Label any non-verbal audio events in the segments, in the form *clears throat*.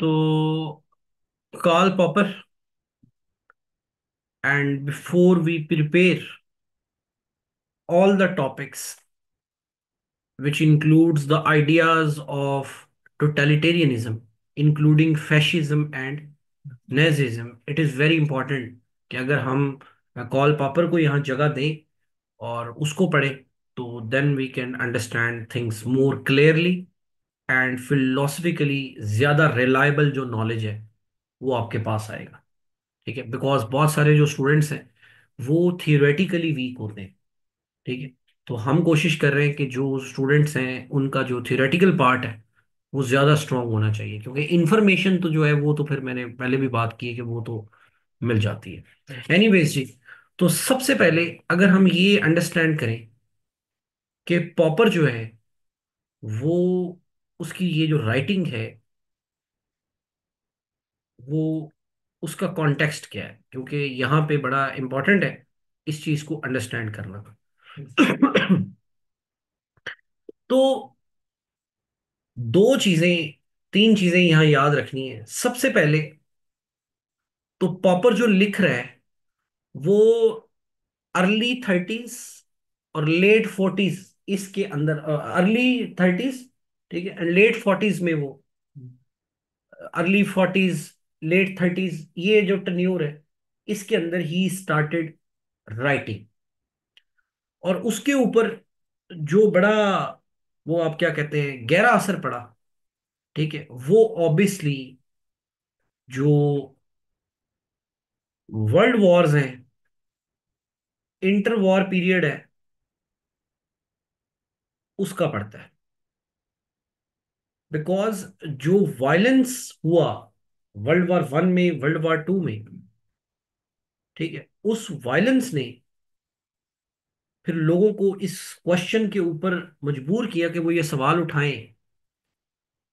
तो Karl Popper and before we prepare all the topics which includes the ideas of totalitarianism including fascism and Nazism it is very important कि अगर हम call popper को यहाँ जगह दें और उसको पढ़ें तो then we can understand things more clearly and philosophically ज़्यादा रिलायबल जो नॉलेज है, वो आपके पास आएगा। ठीक है? बिकॉज़ बहुत सारे जो स्टूडेंट्स हैं, वो थियोरेटिकली वीक होते हैं। ठीक है? तो हम कोशिश कर रहे हैं कि जो स्टूडेंट्स हैं, उनका जो थियोरेटिकल पार्ट है, वो ज़्यादा स्ट्रांग होना चाहिए। क्योंकि इन्फॉर्मेशन तो जो है, वो तो फिर मैंने पहले भी बात की है कि वो तो मिल जाती है। एनीवेज जी तो सबसे पहले अगर हम ये अंडरस्टैंड करें कि पॉपर जो है, वो उसकी ये जो राइटिंग है, वो उसका कॉन्टेक्स्ट क्या है? क्योंकि यहाँ पे बड़ा इंपॉर्टेंट है इस चीज़ को अंडरस्टैंड करना। तो दो चीज़ें, तीन चीज़ें यहाँ याद रखनी है। सबसे पहले तो पॉपर जो लिख रहा है, वो अर्ली थर्टीज और लेट फोर्टीज इसके अंदर अर्ली थर्टीज ठीक है? एंड लेट फोर्टीज में वो। अर्ली फोर्टीज लेट थर्टीज ये जो टन्यूर है इसके अंदर ही स्टार्टेड राइटिंग और उसके ऊपर जो बड़ा वो आप क्या कहते हैं गहरा असर पड़ा ठीक है? वो ऑब्वियसली जो वर्ल्ड वॉर्स हैं इंटर वॉर पीरियड है उसका पड़ता है। बिकॉज़ जो वायलेंस हुआ वर्ल्ड वॉर वन में वर्ल्ड वॉर टू में, ठीक है, उस वायलेंस ने फिर लोगों को इस क्वेश्चन के ऊपर मजबूर किया कि वो ये सवाल उठाएँ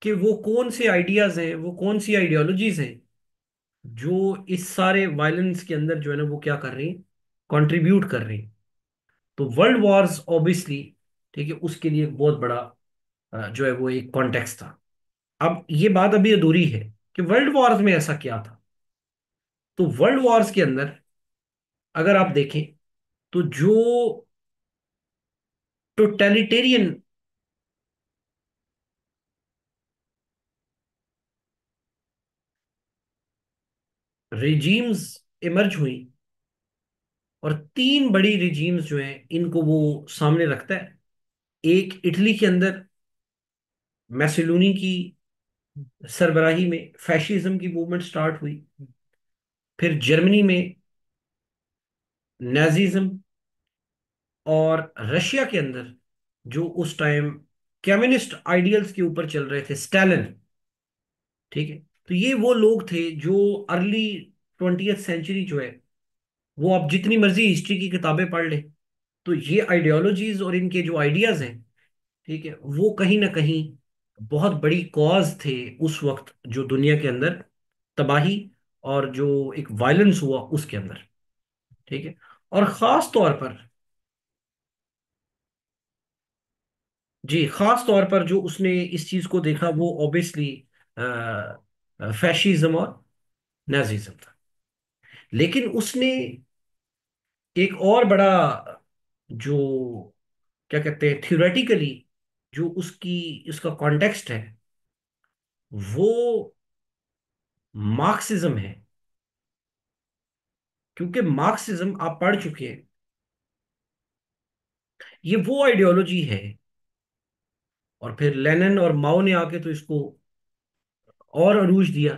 कि वो कौन से आइडियाज़ हैं, वो कौन सी आइडियोलॉजीज हैं जो इस सारे वायलेंस के अंदर जो है ना वो क्या कर रही हैं कंट्रीब्यूट कर रही हैं। तो वर्ल्ड वॉर्स ऑब्वियसली ठीक है, उसके लिए एक बहुत बड़ा जो है वो एक कॉन्टेक्स्ट था। अब ये बात अभी अधूरी है कि वर्ल्ड वॉर्स में ऐसा क्या था। तो वर्ल्ड वॉर्स के अंदर अगर आप देखें तो जो टोटलिटेरियन रिजीम्स इमर्ज हुई और तीन बड़ी रिजीम्स जो हैं, इनको वो सामने रखता है। एक इटली के अंदर मैसेलूनी की सरबराही में फैशिज्म की मूवमेंट स्टार्ट हुई। फिर जर्मनी में नाजिज्म और रशिया के अंदर जो उस टाइम कम्युनिस्ट आइडियल्स के ऊपर चल रहे थे स्टैलिन ठीक है? तो ये वो लोग थे जो अर्ली ट्वेंटी सेंचुरी जो है वो आप जितनी मर्ज़ी हिस्ट्री की किताबें पढ़ ले तो ये आइडियोलॉजीज और इनके जो आइडियाज़ हैं ठीक है वो कहीं ना कहीं बहुत बड़ी कॉज थे उस वक्त जो दुनिया के अंदर तबाही और जो एक वायलेंस हुआ उसके अंदर, ठीक है? और ख़ास तौर पर, जी, ख़ास तौर पर जो उसने इस चीज़ को देखा वो ऑब्वियसली फैशिज्म और नाजिज्म था। लेकिन उसने एक और बड़ा जो, क्या कहते हैं थियोरेटिकली जो उसकी, उसका कॉन्टेक्स्ट है, वो मार्क्सिज्म है। क्योंकि मार्क्सिज्म आप पढ़ चुके हैं। ये वो आइडियोलॉजी है। और फिर लेनिन और माओ ने आके तो इसको और अरूज दिया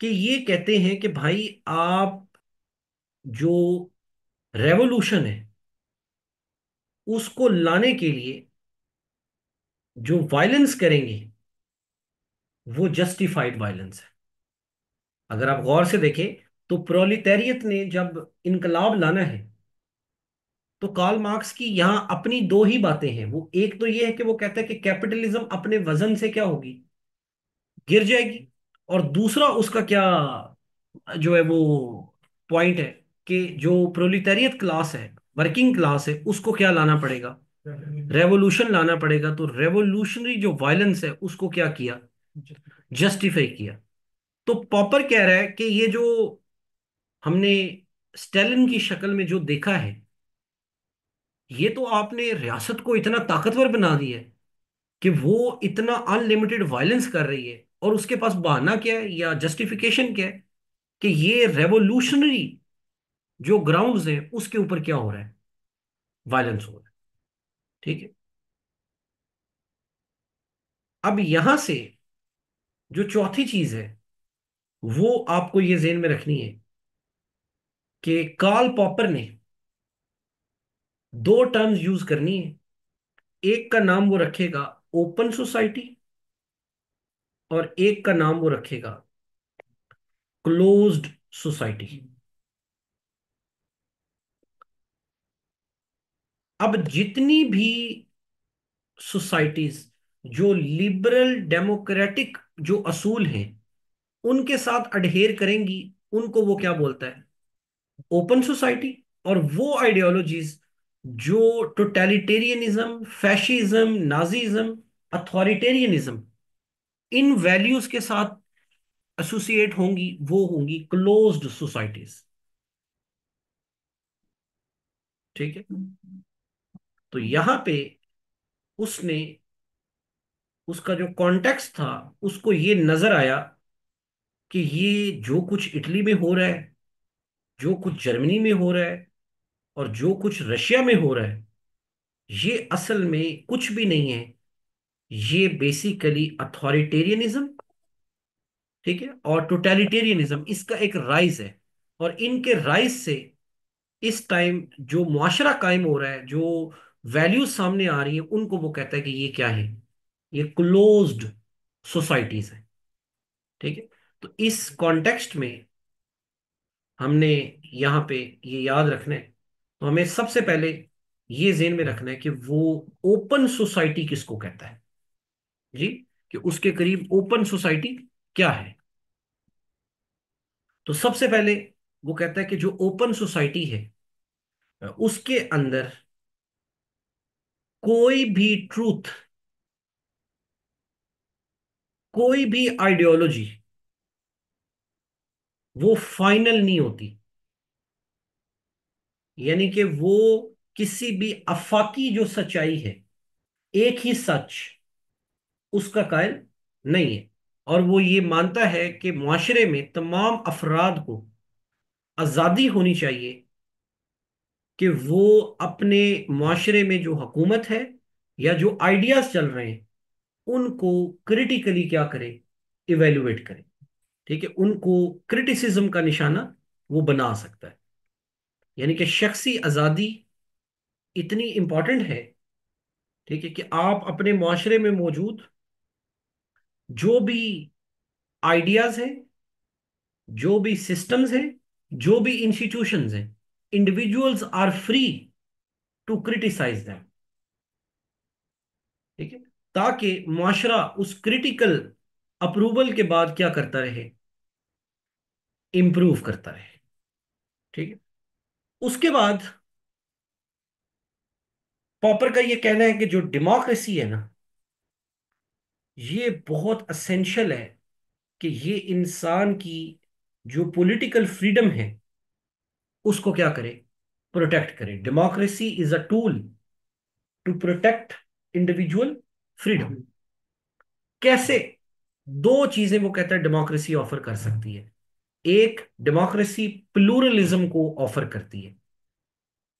कि ये कहते हैं कि भाई आप जो रेवोल्यूशन है, उसको लाने के लिए जो वायलेंस करेंगे, वो जस्टिफाइड वायलेंस है। अगर आप गौर से देखें तो प्रोलिटेरियत ने जब इनकलाब लाना है तो कार्ल मार्क्स की यहाँ अपनी दो ही बातें हैं। वो एक तो ये है कि वो कहता है कि कैपिटलिज्म अपने वज़न से क्या होगी? गिर जाएगी। और दूसरा उसका क्या जो है वो पॉइंट है कि जो प्रोलिटेरियत क्लास है वर्किंग क्लास है, उसको क्या लाना पड़ेगा? रेवोल्यूशन लाना पड़ेगा तो रेवोल्यूशनरी जो वायलेंस है, उसको क्या किया? जस्टिफाई किया। तो पॉपर कह रहा है कि ये जो हमने स्टेलिन की शक्ल में जो देखा है, ये तो आपने रियासत को इतना ताकतवर बना दिया है कि वो इतना अनलिमिटेड वायलेंस कर रही है। और उसके पास बहाना क्या है या जस्टिफिकेशन क्या है कि ये रेवोल्यूशनरी जो ग्राउंड्स हैं, उसके ऊपर क्या हो रहा है? वायलेंस हो रहा है। ठीक है? अब यहाँ से जो चौथी चीज़ है, वो आपको ये जेन में रखनी है कि कार्ल पॉपर ने दो टर्म्स यूज़ करनी है। एक का नाम वो रखेगा ओपन सोसाइटी और एक का नाम वो रखेगा क्लोज्ड सोसाइटी अब जितनी भी सोसाइटीज, जो लिबरल डेमोक्रेटिक जो असूल हैं, उनके साथ अडहेर करेंगी, उनको वो क्या बोलता है? Open society. और वो आइडियोलॉजीज, जो टोटलिटेरियनिज्म, फैशिज्म, नाजीज्म, अथॉरिटेरियनिज्म, इन वैल्यूज़ के साथ एसोसिएट होंगी, वो होंगी क्लोज्ड सोसाइटीज। ठीक है? तो यहाँ पे उसने, उसका जो कॉन्टेक्स्ट था, उसको ये नज़र आया कि ये जो कुछ इटली में हो रहा है, जो कुछ जर्मनी में हो रहा है और जो कुछ रशिया में हो रहा है, ये असल में कुछ भी नहीं है। ये बेसिकली अथॉरिटेरियनिज्म ठीक है? और टोटलिटेरियनिज्म इसका एक राइज है। और इनके राइज से इस टाइम जो मुआशरा कायम हो रहा है, जो वैल्यूज़ सामने आ रही है, उनको वो कहता है कि ये क्या है? ये क्लोज्ड सोसाइटीज है। ठीक है? तो इस कॉन्टेक्स्ट में हमने यहाँ पे ये याद रखना है। तो हमें सबसे पहले ये जेन में रखना है कि वो ओपन सोसाइटी किसको कहता है? जी? कि उसके करीब ओपन सोसाइटी क्या है? तो सबसे पहले वो कहता है कि जो ओपन सोसाइटी है, उसके अंदर कोई भी ट्रूथ कोई भी आइडियोलॉजी वो फाइनल नहीं होती। यानी कि वो किसी भी अफाकी जो सच्चाई है, एक ही सच, उसका कायल नहीं है। और वो ये मानता है कि माशरे में तमाम अफराद को आज़ादी होनी चाहिए कि वो अपने माशरे में जो हुकूमत है या जो आइडियाज़ चल रहे हैं, उनको क्रिटिकली क्या करें? इवेल्युएट करें। ठीक है? उनको क्रिटिसिज्म का निशाना वो बना सकता है। यानी कि शख्सी आज़ादी इतनी इंपॉर्टेंट है, ठीक है, कि आप अपने माशरे में मौजूद जो भी आइडियाज़ हैं, जो भी सिस्टम्स हैं, जो भी इंस्टीट्यूशंस हैं individuals are free to criticise them ठीक है? ताकि माशरा उस क्रिटिकल अप्रूवल के बाद क्या करता रहे? इंप्रूव करता रहे। ठीक है? उसके बाद पॉपर का ये कहना है कि जो डेमोक्रेसी है ना, ये बहुत असेंशियल है कि ये इंसान की जो पॉलिटिकल फ्रीडम है उसको क्या करे? प्रोटेक्ट करे. Democracy is a tool to protect individual freedom कैसे? दो चीज़ें वो कहता है डेमोक्रेसी ऑफ़र कर सकती है. एक डेमोक्रेसी प्लूरलिज्म को ऑफ़र करती है.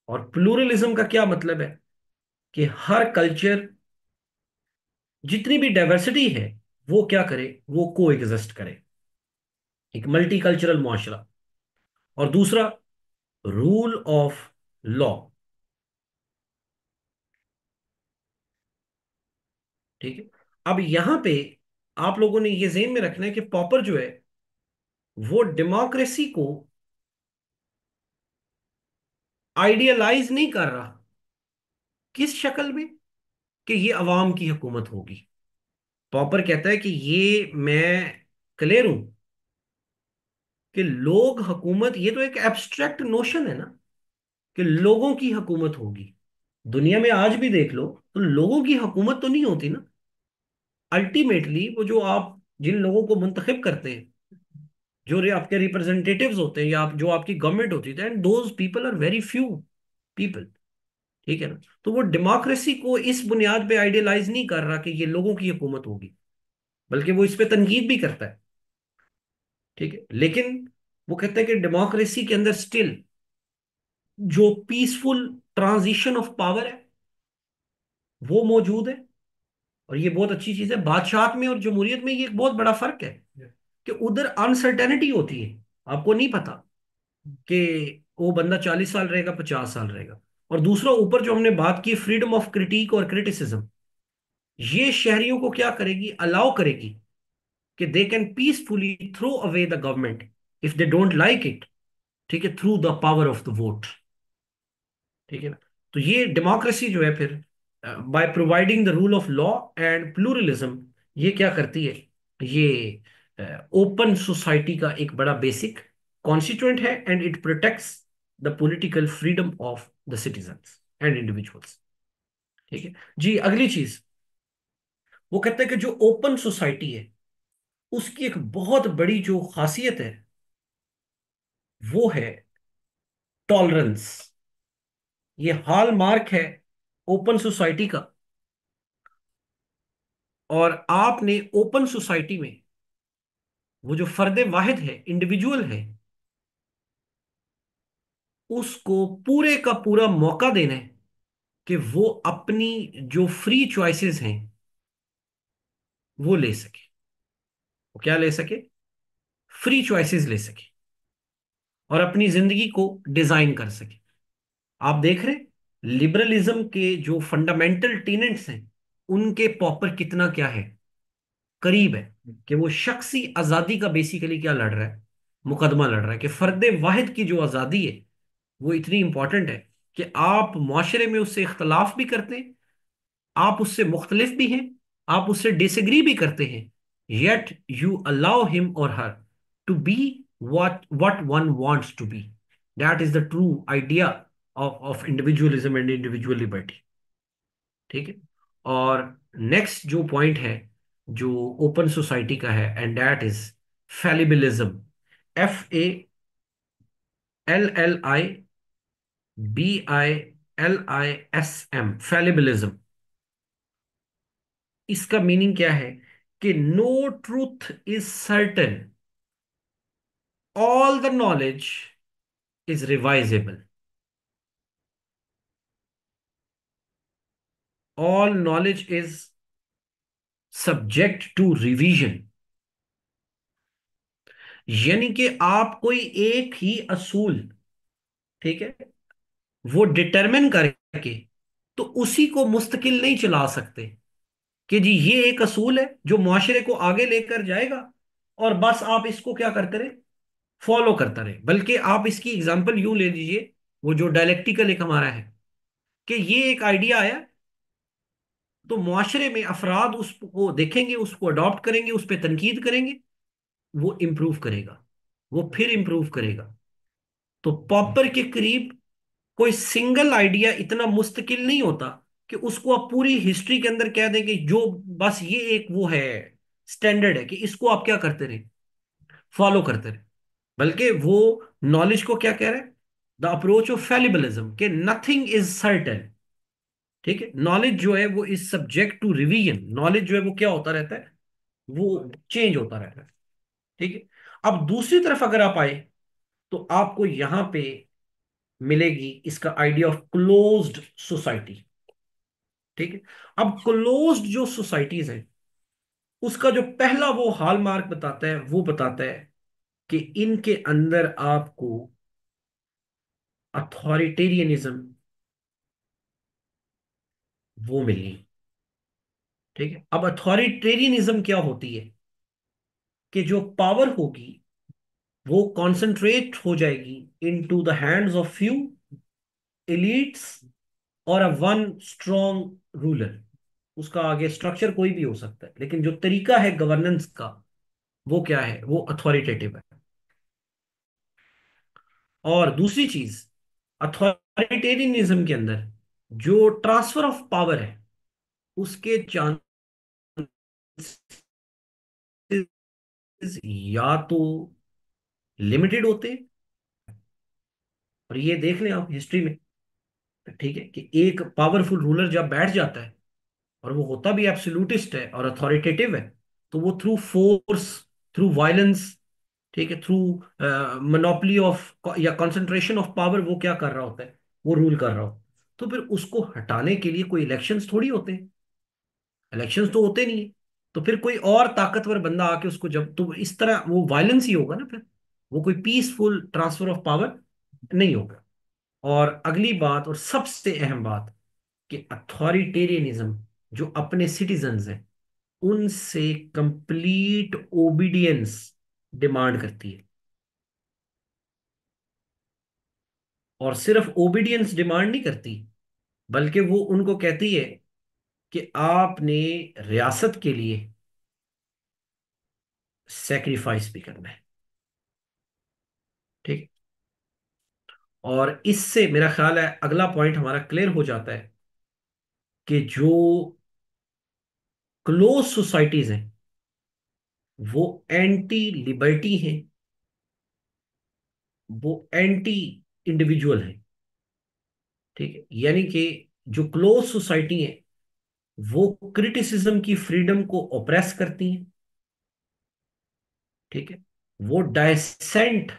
और प्लूरलिज्म का क्या मतलब है? कि हर कल्चर जितनी भी डाइवर्सिटी है, वो क्या करे? वो को एग्जिस्ट करे. एक मल्टी कल्चरल मुआशरा और दूसरा रूल ऑफ़ लॉ ठीक है? अब यहाँ पे आप लोगों ने ये जेन में रखना है कि पॉपर जो है, वो डेमोक्रेसी को आइडियलाइज नहीं कर रहा। किस शक्ल में? कि ये अवाम की हुकूमत होगी। पॉपर कहता है कि ये मैं क्लियर हूँ कि लोग हकूमत, ये तो एक एब्स्ट्रैक्ट नोशन है ना, कि लोगों की हकूमत होगी। दुनिया में आज भी देख लो तो लोगों की हकूमत तो नहीं होती ना। अल्टीमेटली वो जो आप, जिन लोगों को मुंतखब करते हैं, जो आपके रिप्रेजेंटेटिव्स होते हैं, या आप, जो आपकी गवर्नमेंट होती है and those people are very few people ठीक है ना। तो वो डेमोक्रेसी को इस बुनियाद पे आइडियलाइज नहीं कर रहा कि ये लोगों की हुकूमत होगी, बल्कि वो इस पर तनकीद भी करता है। ठीक है? लेकिन वो कहते हैं कि डेमोक्रेसी के अंदर स्टिल जो पीसफुल ट्रांजिशन ऑफ़ पावर है वो मौजूद है। और ये बहुत अच्छी चीज़ है। बादशाहत में और जमहूरियत में ये एक बहुत बड़ा फ़र्क है कि उधर अनसर्टेनिटी होती है। आपको नहीं पता कि वो बंदा चालीस साल रहेगा पचास साल रहेगा। और दूसरा ऊपर जो हमने बात की फ्रीडम ऑफ़ क्रिटिक और क्रिटिसिज्म ये शहरियों को क्या करेगी? अलाउ करेगी। कि they can peacefully throw away the government if they don't like it ठीक है through the power of the vote ठीक है ना? तो ये डेमोक्रेसी जो है फिर by providing the rule of law and pluralism ये क्या करती है? ये ओपन uh, सोसाइटी का एक बड़ा बेसिक कॉन्स्टिट्यूएंट है and it protects the political freedom of the citizens and individuals ठीक है? जी अगली चीज़. वो कहते हैं कि जो ओपन सोसाइटी है उसकी एक बहुत बड़ी जो खासियत है, वो है टॉलरेंस ये हॉल मार्क है ओपन सोसाइटी का। और आपने ओपन सोसाइटी में वो जो फर्द वाहिद है इंडिविजुअल है, उसको पूरे का पूरा मौका देना है कि वो अपनी जो फ्री चॉइसेस हैं, वो ले सके। वो क्या ले सके? फ्री चॉइसेस ले सके। और अपनी ज़िंदगी को डिज़ाइन कर सके। आप देख रहे लिबरलिज्म के जो फंडामेंटल टीनेंट्स हैं, उनके पॉपर कितना क्या है? करीब है कि वो शख्सी आज़ादी का बेसिकली क्या लड़ रहा है? मुकदमा लड़ रहा है कि फर्द वाहिद की जो आज़ादी है, वो इतनी इंपॉर्टेंट है कि आप माशरे में उससे इख्तलाफ भी करते हैं, आप उससे मुख्तलिफ़ भी हैं, आप उससे डिसग्री भी करते हैं। Yet you allow him or her to be what what one wants to be. That is the true idea of of individualism and individual liberty. ठीक है? और नेक्स्ट जो पॉइंट है, जो ओपन सोसाइटी का है and that is fallibilism F A L L I B I L I S M fallibilism इसका meaning क्या है? कि no truth is certain all the knowledge is revisable all knowledge is subject to revision यानी कि आप कोई एक ही असूल, ठीक है, वो डिटर्मिन करके तो उसी को मुस्तकिल नहीं चला सकते। कि जी ये एक असूल है जो माशरे को आगे लेकर जाएगा और बस आप इसको क्या करते रहे? फॉलो करता रहे। बल्कि आप इसकी एग्जांपल यूँ ले लीजिए, वो जो डायलेक्टिकल एक हमारा है, कि ये एक आइडिया आया तो मुआशरे में अफराद उसको देखेंगे, उसको अडॉप्ट करेंगे, उस पर तनकीद करेंगे, वो इम्प्रूव करेगा, वो फिर इम्प्रूव करेगा। तो पॉपर के करीब कोई सिंगल आइडिया इतना मुस्तकिल नहीं होता। कि उसको आप पूरी हिस्ट्री के अंदर कह देंगे जो बस ये एक वो है स्टैंडर्ड है कि इसको आप क्या करते रहे? फॉलो करते रहे। बल्कि वो नॉलेज को क्या कह रहे हैं? द अप्रोच ऑफ़ फैलिबलिज्म के नथिंग इज़ सर्टन ठीक है? नॉलेज जो है वो is subject to revision knowledge जो है वो क्या होता रहता है? वो चेंज होता रहता है। ठीक है? अब दूसरी तरफ़ अगर आप आए तो आपको यहाँ पे मिलेगी इसका आइडिया ऑफ़ क्लोज्ड सोसाइटी ठीक है? अब क्लोज जो सोसाइटीज है, उसका जो पहला वो हॉलमार्क बताता है, वो बताता है कि इनके अंदर आपको अथॉरिटेरियनिज्म वो मिली ठीक है? अब अथॉरिटेरियनिज्म क्या होती है? कि जो पावर होगी, वो कॉन्सेंट्रेट हो जाएगी into the hands of few elites और अ वन स्ट्रॉन्ग रूलर उसका आगे स्ट्रक्चर कोई भी हो सकता है, लेकिन जो तरीका है गवर्नेंस का, वो क्या है? वो अथॉरिटेटिव है। और दूसरी चीज़ अथॉरिटेरियनिज्म के अंदर जो ट्रांसफ़र ऑफ़ पावर है, उसके चांस या तो लिमिटेड होते, और ये देख लें आप हिस्ट्री में ठीक है, कि एक पावरफुल रूलर जब बैठ जाता है, और वो होता भी एब्सोल्यूटिस्ट है और अथॉरिटेटिव है तो वो थ्रू फोर्स थ्रू वायलेंस ठीक है थ्रू मनोपली ऑफ़ या कंसंट्रेशन ऑफ़ पावर वो क्या कर रहा होता है? वो रूल कर रहा हो। तो फिर उसको हटाने के लिए कोई इलेक्शंस थोड़ी होते हैं। इलेक्शंस तो होते नहीं है। तो फिर कोई और ताकतवर बंदा आके उसको जब तो इस तरह वो वायलेंस ही होगा ना फिर। वो कोई पीसफुल ट्रांसफ़र ऑफ़ पावर नहीं होगा। और अगली बात और सबसे अहम बात कि अथॉरिटेरियनिज्म जो अपने सिटीजन्स हैं, उनसे कंप्लीट ओबीडियंस डिमांड करती है। और सिर्फ़ ओबीडियंस डिमांड नहीं करती, बल्कि वो उनको कहती है कि आपने रियासत के लिए सेक्रीफाइस भी करना है। ठीक? और इससे मेरा ख्याल है अगला पॉइंट हमारा क्लियर हो जाता है कि जो क्लोज सोसाइटीज हैं, वो एंटी लिबर्टी हैं, वो एंटी इंडिविजुअल हैं। ठीक है? यानी कि जो क्लोज सोसाइटी है, वो क्रिटिसिज्म की फ्रीडम को ओप्रेस करती हैं। ठीक है? वो डायसेंट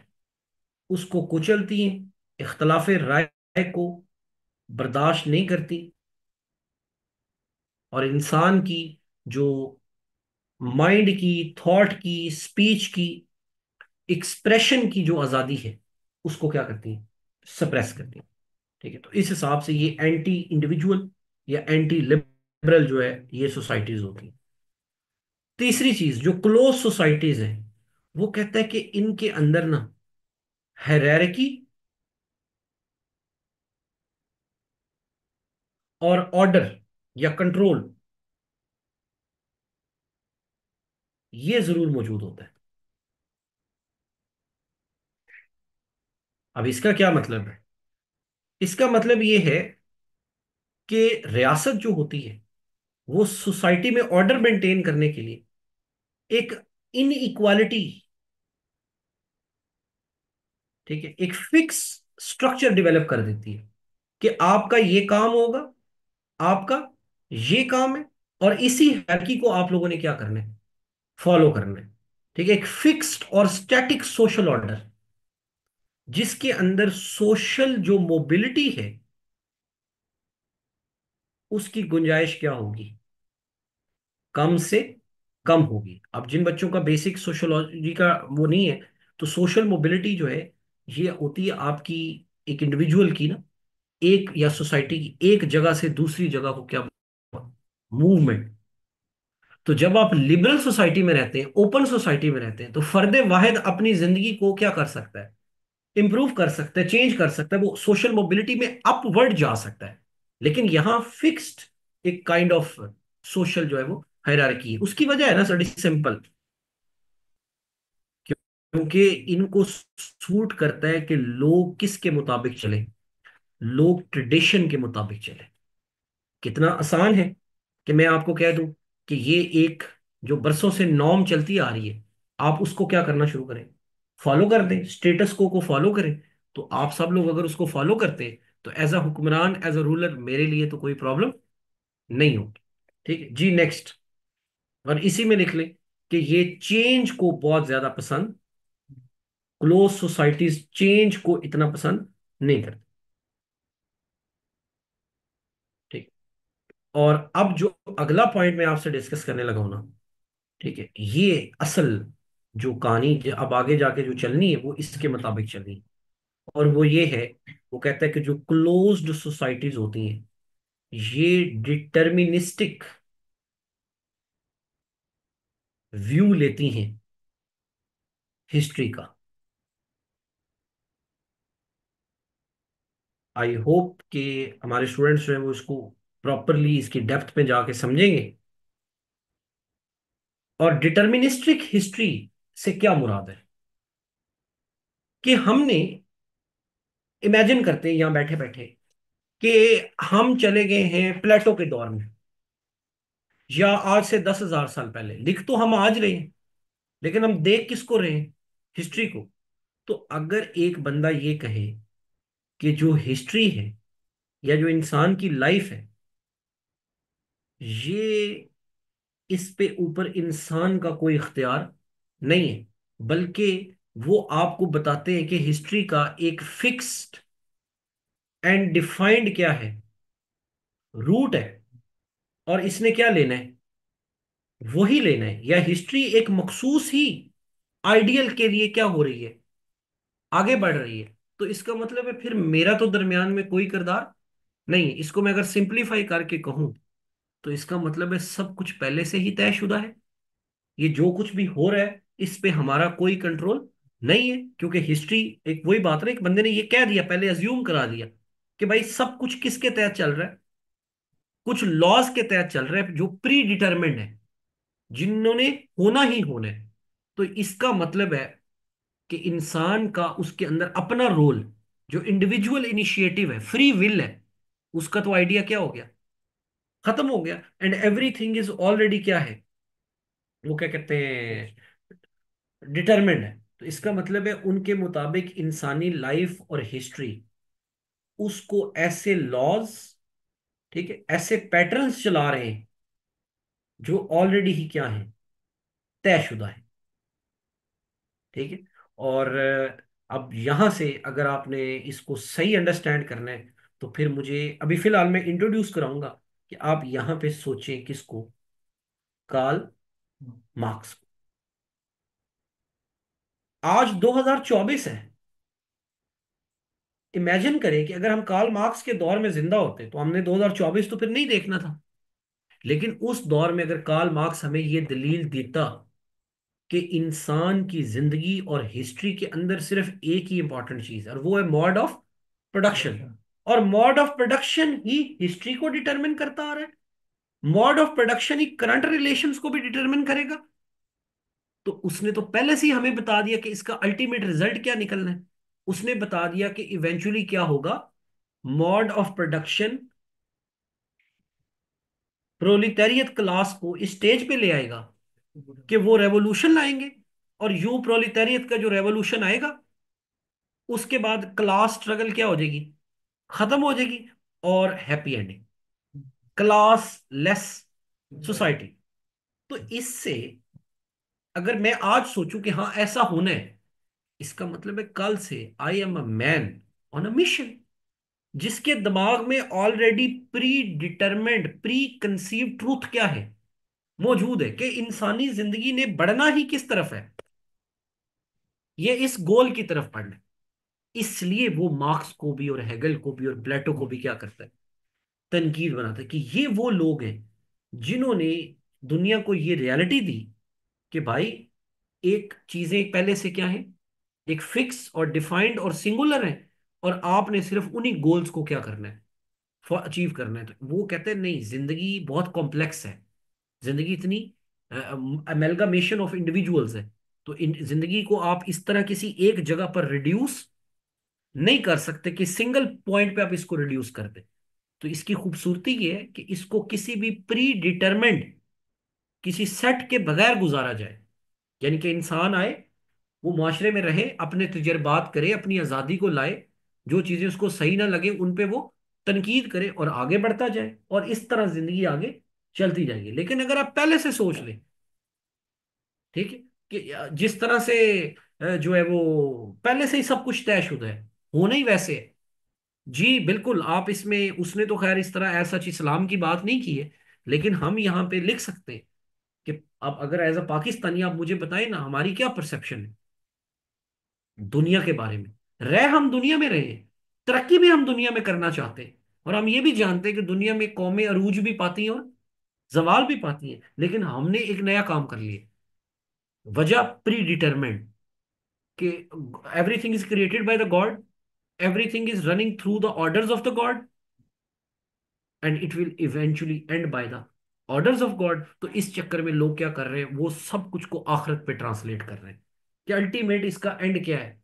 उसको कुचलती हैं। इख्तलाफ राय को बर्दाश्त नहीं करती और इंसान की जो माइंड की, थॉट की, स्पीच की, एक्सप्रेशन की जो आज़ादी है, उसको क्या करती है? सप्रेस करती है। ठीक है तो इस हिसाब से ये एंटी इंडिविजुअल या एंटी लिबरल जो है, ये सोसाइटीज होती हैं। तीसरी चीज़, जो क्लोज सोसाइटीज है, वो कहता है कि इनके अंदर ना हैरारकी और ऑर्डर या कंट्रोल ये ज़रूर मौजूद होता है। अब इसका क्या मतलब है? इसका मतलब ये है कि रियासत जो होती है, वो सोसाइटी में ऑर्डर मेंटेन करने के लिए एक इन इक्वालिटी ठीक है, एक फिक्स स्ट्रक्चर डेवलप कर देती है कि आपका ये काम होगा आपका ये काम है और इसी हैरकी को आप लोगों ने क्या करना है? फॉलो करना है। ठीक है? एक फिक्स्ड और स्टैटिक सोशल ऑर्डर जिसके अंदर सोशल जो मोबिलिटी है, उसकी गुंजाइश क्या होगी? कम से कम होगी। अब जिन बच्चों का बेसिक सोशोलॉजी का वो नहीं है तो सोशल मोबिलिटी जो है, ये होती है आपकी एक इंडिविजुअल की ना एक या सोसाइटी की एक जगह से दूसरी जगह को क्या मूवमेंट तो जब आप लिबरल सोसाइटी में रहते हैं ओपन सोसाइटी में रहते हैं तो फर्द वाहिद अपनी ज़िंदगी को क्या कर सकता है? इंप्रूव कर सकता है चेंज कर सकता है, वो सोशल मोबिलिटी में अपवर्ड जा सकता है। लेकिन यहाँ फिक्स्ड एक काइंड ऑफ़ सोशल जो है वो हायरार्की है। उसकी वजह है ना सर सिंपल क्योंकि इनको सूट करता है कि लोग किसके मुताबिक चले। लोग ट्रेडिशन के मुताबिक चले। कितना आसान है कि मैं आपको कह दूँ कि ये एक जो बरसों से नॉर्म चलती आ रही है, आप उसको क्या करना शुरू करें? फॉलो कर दें स्टेटस को को फॉलो करें। तो आप सब लोग अगर उसको फॉलो करते तो एज अ हुक्मरान एज अ रूलर मेरे लिए तो कोई प्रॉब्लम नहीं होगी। ठीक है? जी नेक्स्ट और इसी में लिख लें कि ये चेंज को बहुत ज़्यादा पसंद क्लोज सोसाइटीज चेंज को इतना पसंद नहीं करती ठीक और अब जो अगला पॉइंट मैं आपसे डिस्कस करने लगा हूँ ना, ठीक है, ये असल जो कहानी अब आगे जाके जो चलनी है, वो इसके मुताबिक चलनी है। और वो ये है, वो कहता है कि जो क्लोज्ड सोसाइटीज होती हैं, ये डिटर्मिनिस्टिक व्यू लेती हैं हिस्ट्री का। आई होप कि हमारे स्टूडेंट्स जो है वो इसको प्रॉपरली इसकी डेप्थ में जाके समझेंगे? और डिटर्मिनिस्टिक हिस्ट्री से क्या मुराद है? कि हमने इमेजिन करते हैं, यहाँ बैठे बैठे, कि हम चले गए हैं प्लेटो के दौर में, या आज से दस हज़ार साल पहले। लिख तो हम आज रहे हैं, लेकिन हम देख किसको रहे हैं? हिस्ट्री को। तो अगर एक बंदा ये कहे कि जो हिस्ट्री है, या जो इंसान की लाइफ है ये इस पे ऊपर इंसान का कोई इख्तियार नहीं है, बल्कि वो आपको बताते हैं कि हिस्ट्री का एक फिक्स्ड एंड डिफाइंड क्या है, रूट है, और इसने क्या लेना है? वही लेना है। या हिस्ट्री एक मखसूस ही आइडियल के लिए क्या हो रही है? आगे बढ़ रही है। तो इसका मतलब है, फिर मेरा तो दरमियान में कोई किरदार नहीं इसको मैं अगर सिंप्लीफाई करके कहूँ तो इसका मतलब है सब कुछ पहले से ही तयशुदा है। ये जो कुछ भी हो रहा है, इस पे हमारा कोई कंट्रोल नहीं है, क्योंकि हिस्ट्री एक वही बात है एक बंदे ने ये कह दिया, पहले अज्यूम करा दिया कि भाई सब कुछ किसके तहत चल रहा है? कुछ लॉज के तहत चल रहा है जो प्री डिटरमिन्ड है, जिन्होंने होना ही होना है। तो इसका मतलब है कि इंसान का उसके अंदर अपना रोल जो इंडिविजुअल इनिशिएटिव है फ्री विल है, उसका तो आइडिया क्या हो गया? खत्म हो गया and everything is already क्या है? वो क्या कहते हैं? डिटरमिन्ड है। तो इसका मतलब है उनके मुताबिक इंसानी लाइफ और हिस्ट्री उसको ऐसे लॉज ठीक है, ऐसे पैटर्न्स चला रहे हैं, जो ऑलरेडी ही क्या है? तयशुदा है। ठीक है? और, अब यहाँ से अगर आपने इसको सही अंडरस्टैंड करना है तो फिर मुझे अभी फ़िलहाल मैं इंट्रोड्यूस कराऊँगा। कि आप यहाँ पे सोचें किसको? काल मार्क्स को। आज 2024 है। इमेजिन करें कि अगर हम कार्ल मार्क्स के दौर में ज़िंदा होते तो हमने 2024 तो फिर नहीं देखना था। लेकिन उस दौर में अगर कार्ल मार्क्स हमें यह दलील देता कि इंसान की ज़िंदगी और हिस्ट्री के अंदर सिर्फ़ एक ही इंपॉर्टेंट चीज़ है, और वो है मॉड ऑफ़ प्रोडक्शन और मॉड ऑफ़ प्रोडक्शन ही हिस्ट्री को डिटरमिन करता आ रहा है। मॉड ऑफ़ प्रोडक्शन ही करंट रिलेशन को भी डिटरमिन करेगा। तो उसने तो पहले से ही हमें बता दिया कि इसका अल्टीमेट रिज़ल्ट क्या निकलना है। उसने बता दिया कि इवेंचुअली क्या होगा। Mode of production proletariat class को स्टेज पे ले आएगा कि वो रेवोल्यूशन लाएँगे और यू प्रोलिटेरियत का जो रेवोल्यूशन आएगा, उसके बाद क्लास स्ट्रगल क्या हो जाएगी? खत्म हो जाएगी और happy ending classless society तो इससे अगर मैं आज सोचूं कि हाँ ऐसा होना है, इसका मतलब है कल से I am a man on a mission जिसके दिमाग में already predetermined pre conceive truth क्या है? मौजूद है कि इंसानी ज़िंदगी ने बढ़ना ही किस तरफ़ है? ये इस गोल की तरफ़ बढ़ना है। इसलिए वो मार्क्स को भी और हेगल को भी और प्लेटो को भी क्या करता है? तनकीद बनाता है कि ये वो लोग हैं जिन्होंने दुनिया को ये रियलिटी दी कि भाई, एक चीज़ें पहले से क्या है? एक फिक्स और डिफाइंड और सिंगुलर है और आपने सिर्फ़ उन्हीं गोल्स को क्या करना है? फॉर अचीव करना है। तो वो कहते हैं, नहीं, ज़िंदगी बहुत कॉम्प्लेक्स है। ज़िंदगी इतनी अमेलगामेशन ऑफ़ इंडिविजुअल्स है। तो ज़िंदगी को आप इस तरह किसी एक जगह पर रिड्यूस नहीं कर सकते कि सिंगल पॉइंट पे आप इसको रिड्यूस कर दे। तो इसकी खूबसूरती ये है कि इसको किसी भी प्री डिटरमेंड किसी सेट के बगैर गुजारा जाए। यानी कि इंसान आए, वो माशरे में रहे, अपने तजर्बात करे, अपनी आज़ादी को लाए, जो चीज़ें उसको सही ना लगे, उन पे वो तनकीद करे और आगे बढ़ता जाए और इस तरह ज़िंदगी आगे चलती जाएगी। लेकिन अगर आप पहले से सोच लें, ठीक है, कि जिस तरह से जो है वो, पहले से ही सब कुछ तयशुदा है होना ही वैसे है। जी, बिल्कुल, आप इसमें, उसने तो खैर इस तरह ऐसा इस्लाम की बात नहीं की है, लेकिन हम यहाँ पे लिख सकते हैं कि अब अगर एज अ पाकिस्तानी, आप मुझे बताएँ ना, हमारी क्या परसेप्शन है? दुनिया के बारे में। रह हम दुनिया में रहे, तरक्की भी हम दुनिया में करना चाहते हैं, और हम ये भी जानते हैं कि दुनिया में कौमें अरूज भी पाती हैं और जवाल भी पाती हैं, लेकिन हमने एक नया काम कर लिया। वजह प्री डिटरमेंट कि everything is created by the God everything is running through the orders of the god, and it will eventually end by the orders of god. तो इस चक्कर में लोग क्या कर रहे हैं? वो सब कुछ को आखिरत पे ट्रांसलेट कर रहे हैं। कि अल्टीमेट इसका एंड क्या है?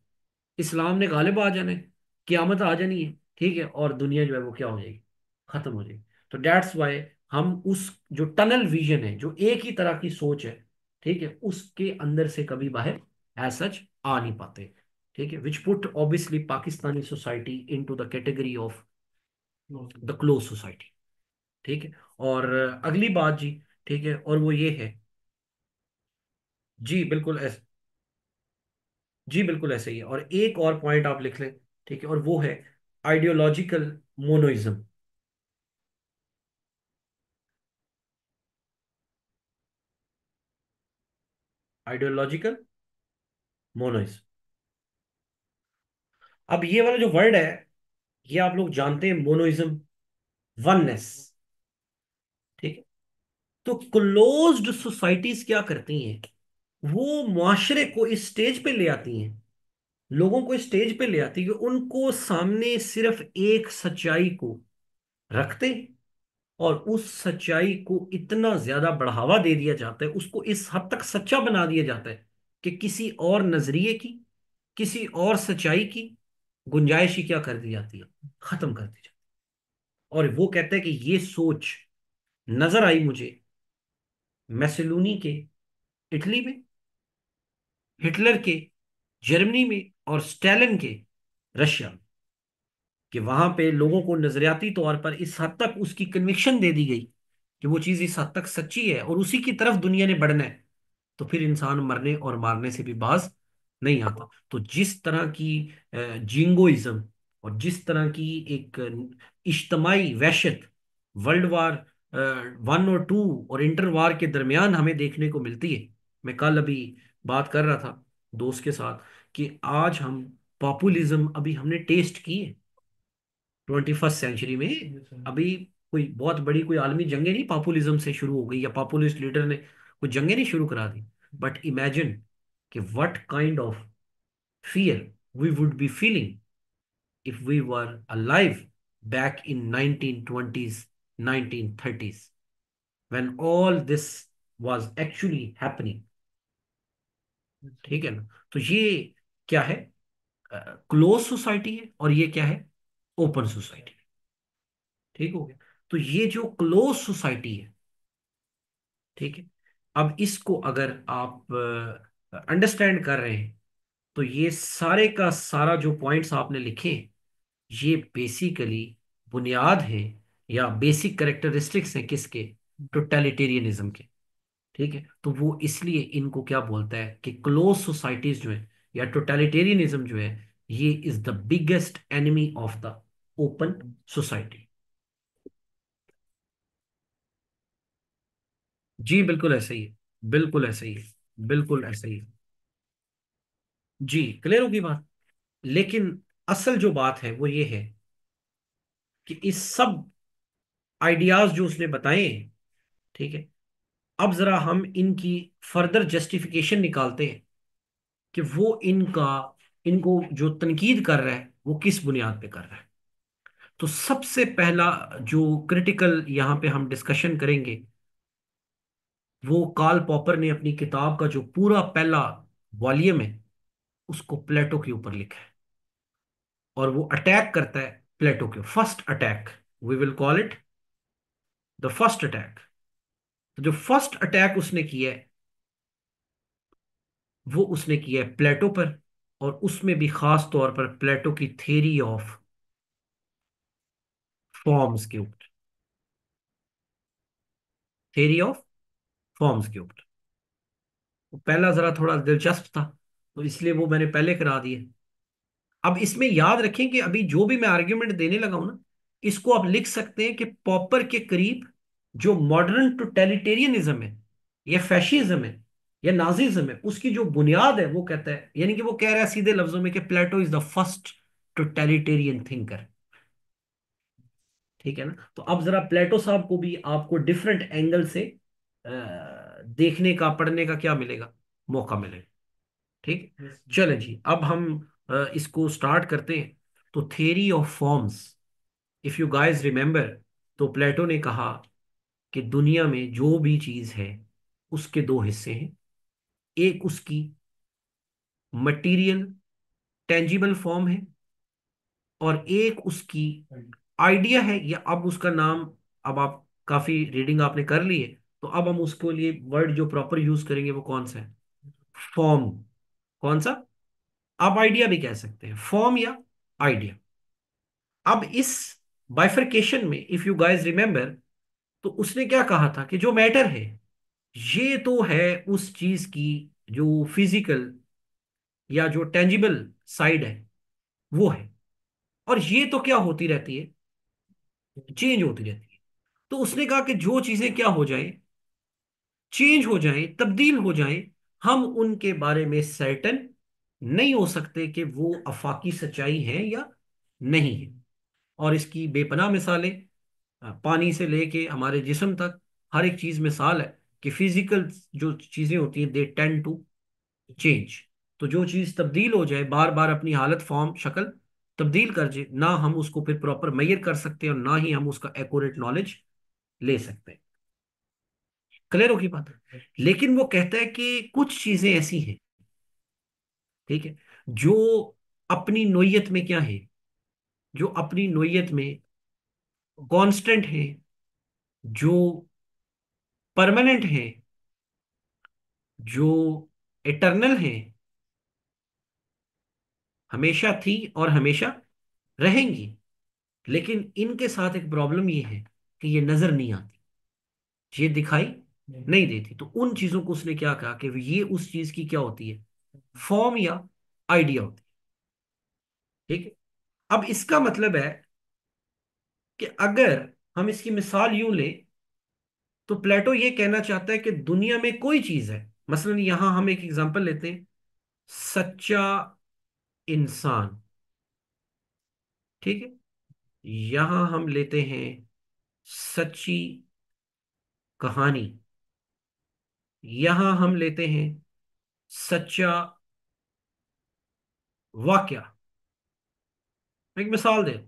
इस्लाम ने गालिब आ जाना है। क्यामत आ जानी है। ठीक है? और दुनिया जो है वो क्या हो जाएगी? खत्म हो जाएगी। तो डेट्स वाई हम उस जो टनल विजन है, जो एक ही तरह की सोच है, ठीक है? उसके अंदर से कभी बाहर एज सच आ नहीं पाते। ठीक है which put obviously Pakistani society into the category of the close society ठीक है, और अगली बात जी, ठीक है, और वो ये है। जी, बिल्कुल ऐसे, जी, बिल्कुल ऐसे ही है। और एक और पॉइंट आप लिख लें, ठीक है, और वो है आइडियोलॉजिकल मोनोइज्म आइडियोलॉजिकल मोनोइज्म अब ये वाला जो वर्ड है, ये आप लोग जानते हैं मोनोइज्म वननेस ठीक है? तो क्लोज्ड सोसाइटीज क्या करती हैं? वो मुआशरे को इस स्टेज पे ले आती हैं। लोगों को इस स्टेज पे ले आती है कि उनको सामने सिर्फ़ एक सच्चाई को रखते और उस सच्चाई को इतना ज़्यादा बढ़ावा दे दिया जाता है, उसको इस हद तक सच्चा बना दिया जाता है कि किसी और नज़रिए की, किसी और सच्चाई की गुंजाइश ही क्या कर दी जाती है? खत्म कर दी जाती और वो कहते हैं कि ये सोच नज़र आई मुझे मैसेलूनी के, इटली में, हिटलर के, जर्मनी में और स्टैलिन के, रशिया में, कि वहाँ पे लोगों को नजरियाती तौर पर इस हद तक उसकी कन्विक्शन दे दी गई कि वो चीज़ इस हद तक सच्ची है और उसी की तरफ़ दुनिया ने बढ़ना है तो फिर इंसान मरने और मारने से भी बाज नहीं आता। तो जिस तरह की जिंगोइज्म और जिस तरह की एक इज्तमाही वहशत वर्ल्ड वार वन और टू और इंटर वार के दरमियान हमें देखने को मिलती है। मैं कल अभी बात कर रहा था दोस्त के साथ कि आज हम पॉपुलिज्म अभी हमने टेस्ट की है। ट्वेंटी फ़र्स्ट सेंचुरी में अभी कोई बहुत बड़ी कोई आलमी जंगे नहीं पॉपुलिज्म से शुरू हो गई या पॉपुलिस्ट लीडर ने कोई जंगे नहीं शुरू करा दी। बट इमेजिन कि what kind of fear we would be feeling if we were alive back in 1920s 1930s when all this was actually happening. ठीक है ना? तो ये क्या है? क्लोज uh, सोसाइटी है और ये क्या है? ओपन सोसाइटी ठीक हो गया? तो ये जो क्लोज सोसाइटी है ठीक है? अब इसको अगर आप अंडरस्टैंड कर रहे हैं। तो ये सारे का सारा जो पॉइंट्स आपने लिखे, ये बेसिकली बुनियाद है या बेसिक करेक्टरिस्टिक्स हैं किसके? टोटलिटेरियनिज्म के। ठीक है? तो वो इसलिए इनको क्या बोलता है कि क्लोज सोसाइटीज जो है या टोटलिटेरियनिज्म जो है, ये is the biggest enemy of the open society जी, बिल्कुल ऐसा ही है। बिल्कुल ऐसा ही है। बिल्कुल ऐसे ही जी क्लियर होगी बात। लेकिन असल जो बात है, वो ये है कि इस सब आइडियाज़ जो उसने बताए, ठीक है, अब जरा हम इनकी फर्दर जस्टिफिकेशन निकालते हैं कि वो इनका, इनको जो तनकीद कर रहा है, वो किस बुनियाद पे कर रहा है। तो सबसे पहला जो क्रिटिकल यहाँ पे हम डिस्कशन करेंगे वो कार्ल पॉपर ने अपनी किताब का जो पूरा पहला वॉल्यूम है, उसको प्लेटो के ऊपर लिखा है। और वो अटैक करता है प्लेटो के first attack we will call it the first attack जो फ़र्स्ट अटैक उसने किया है, वो उसने किया है प्लेटो पर, और उसमें भी खास तौर पर प्लेटो की थेरी ऑफ़ फॉर्म्स के ऊपर। थेरी ऑफ़ फॉर्म्स के ऊपर। तो पहला जरा थोड़ा दिलचस्प था तो इसलिए वो मैंने पहले करा दिए। अब इसमें याद रखें कि अभी जो भी मैं आर्ग्यूमेंट देने लगा हूँ ना, इसको आप लिख सकते हैं कि पॉपर के करीब जो मॉडर्न टोटेलिटेरियनिज्म है, या फैशिज्म है, या नाजिज्म है, उसकी जो बुनियाद है, वो कहता है, यानी कि वो कह रहा है सीधे लफ्जों में कि Plato is the first totalitarian thinker ठीक है ना? तो अब जरा प्लेटो साहब को भी आपको डिफरेंट एंगल से देखने का पढ़ने का क्या मिलेगा? मौका मिलेगा। ठीक? चले जी अब हम इसको स्टार्ट करते हैं। तो theory of forms if you guys remember तो प्लेटो ने कहा कि दुनिया में जो भी चीज़ है उसके दो हिस्से हैं। एक उसकी मटेरियल टेंजिबल फॉर्म है और एक उसकी आइडिया है। या अब उसका नाम अब आप काफ़ी रीडिंग आपने कर ली है। तो अब हम उसको लिए वर्ड जो प्रॉपर यूज़ करेंगे वो कौन सा है? फॉर्म कौन सा? आप आइडिया भी कह सकते हैं। फॉर्म या आइडिया अब इस बाइफर्केशन में इफ़ यू गाइस रिमेंबर तो उसने क्या कहा था कि जो मैटर है, ये तो है उस चीज़ की जो फ़िज़िकल या जो टेंजिबल साइड है, वो है। और ये तो क्या होती रहती है? चेंज होती रहती है। तो उसने कहा कि जो चीज़ें क्या हो जाए चेंज हो जाए, तब्दील हो जाए, हम उनके बारे में सर्टन नहीं हो सकते कि वो अफाकी सच्चाई है या नहीं है। और इसकी बेपनाह मिसालें पानी से लेके हमारे जिस्म तक, हर एक चीज़ मिसाल है कि फ़िज़िकल जो चीज़ें होती हैं दे टेंड टू चेंज तो जो चीज़ तब्दील हो जाए बार बार अपनी हालत फॉर्म शक्ल तब्दील कर जाए, ना हम उसको फिर प्रॉपर मैयर कर सकते हैं और ना ही हम उसका एक्यूरेट नॉलेज ले सकते। हैं क्लियर होगी बात लेकिन वो कहता है कि कुछ चीज़ें ऐसी हैं, ठीक है, जो अपनी नोयत में क्या है? जो अपनी नोयत में कांस्टेंट है, जो परमानेंट है, जो इटरनल है, हमेशा थी और हमेशा रहेंगी। लेकिन इनके साथ एक प्रॉब्लम ये है कि ये नज़र नहीं आती। ये दिखाई नहीं देती। तो उन चीज़ों को उसने क्या कहा कि ये उस चीज़ की क्या होती है? फॉर्म या आइडिया होती है। ठीक है? अब इसका मतलब है कि अगर हम इसकी मिसाल यूँ लें तो प्लेटो ये कहना चाहता है कि दुनिया में कोई चीज़ है मसलन यहाँ हम एक एग्जांपल लेते हैं सच्चा इंसान। ठीक है? यहाँ हम लेते हैं सच्ची कहानी। यहाँ हम लेते हैं सच्चा वाक्य। एक मिसाल दे।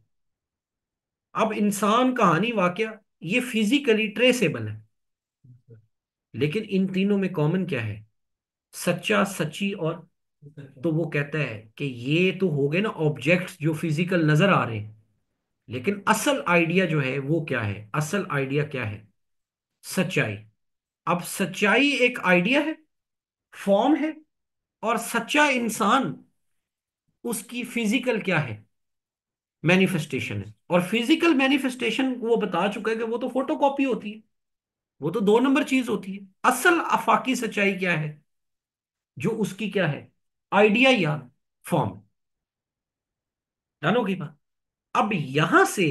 अब इंसान कहानी वाक्य ये फिजिकली ट्रेसेबल है। लेकिन इन तीनों में कॉमन क्या है? सच्चा, सच्ची और तो वो कहता है कि ये तो हो गए ना ऑब्जेक्ट्स जो फ़िज़िकल नज़र आ रहे हैं। लेकिन असल आइडिया जो है वो क्या है? असल आइडिया क्या है? सच्चाई। अब सच्चाई एक आइडिया है, फॉर्म है, और सच्चा इंसान, उसकी फ़िज़िकल क्या है? मैनिफेस्टेशन है। और फ़िज़िकल मैनिफेस्टेशन वो बता चुका है कि वो तो फोटोकॉपी होती है, वो तो दो नंबर चीज़ होती है। असल आफाकी सच्चाई क्या है? जो उसकी क्या है? आइडिया या फॉर्म। जानो की बात। अब यहाँ से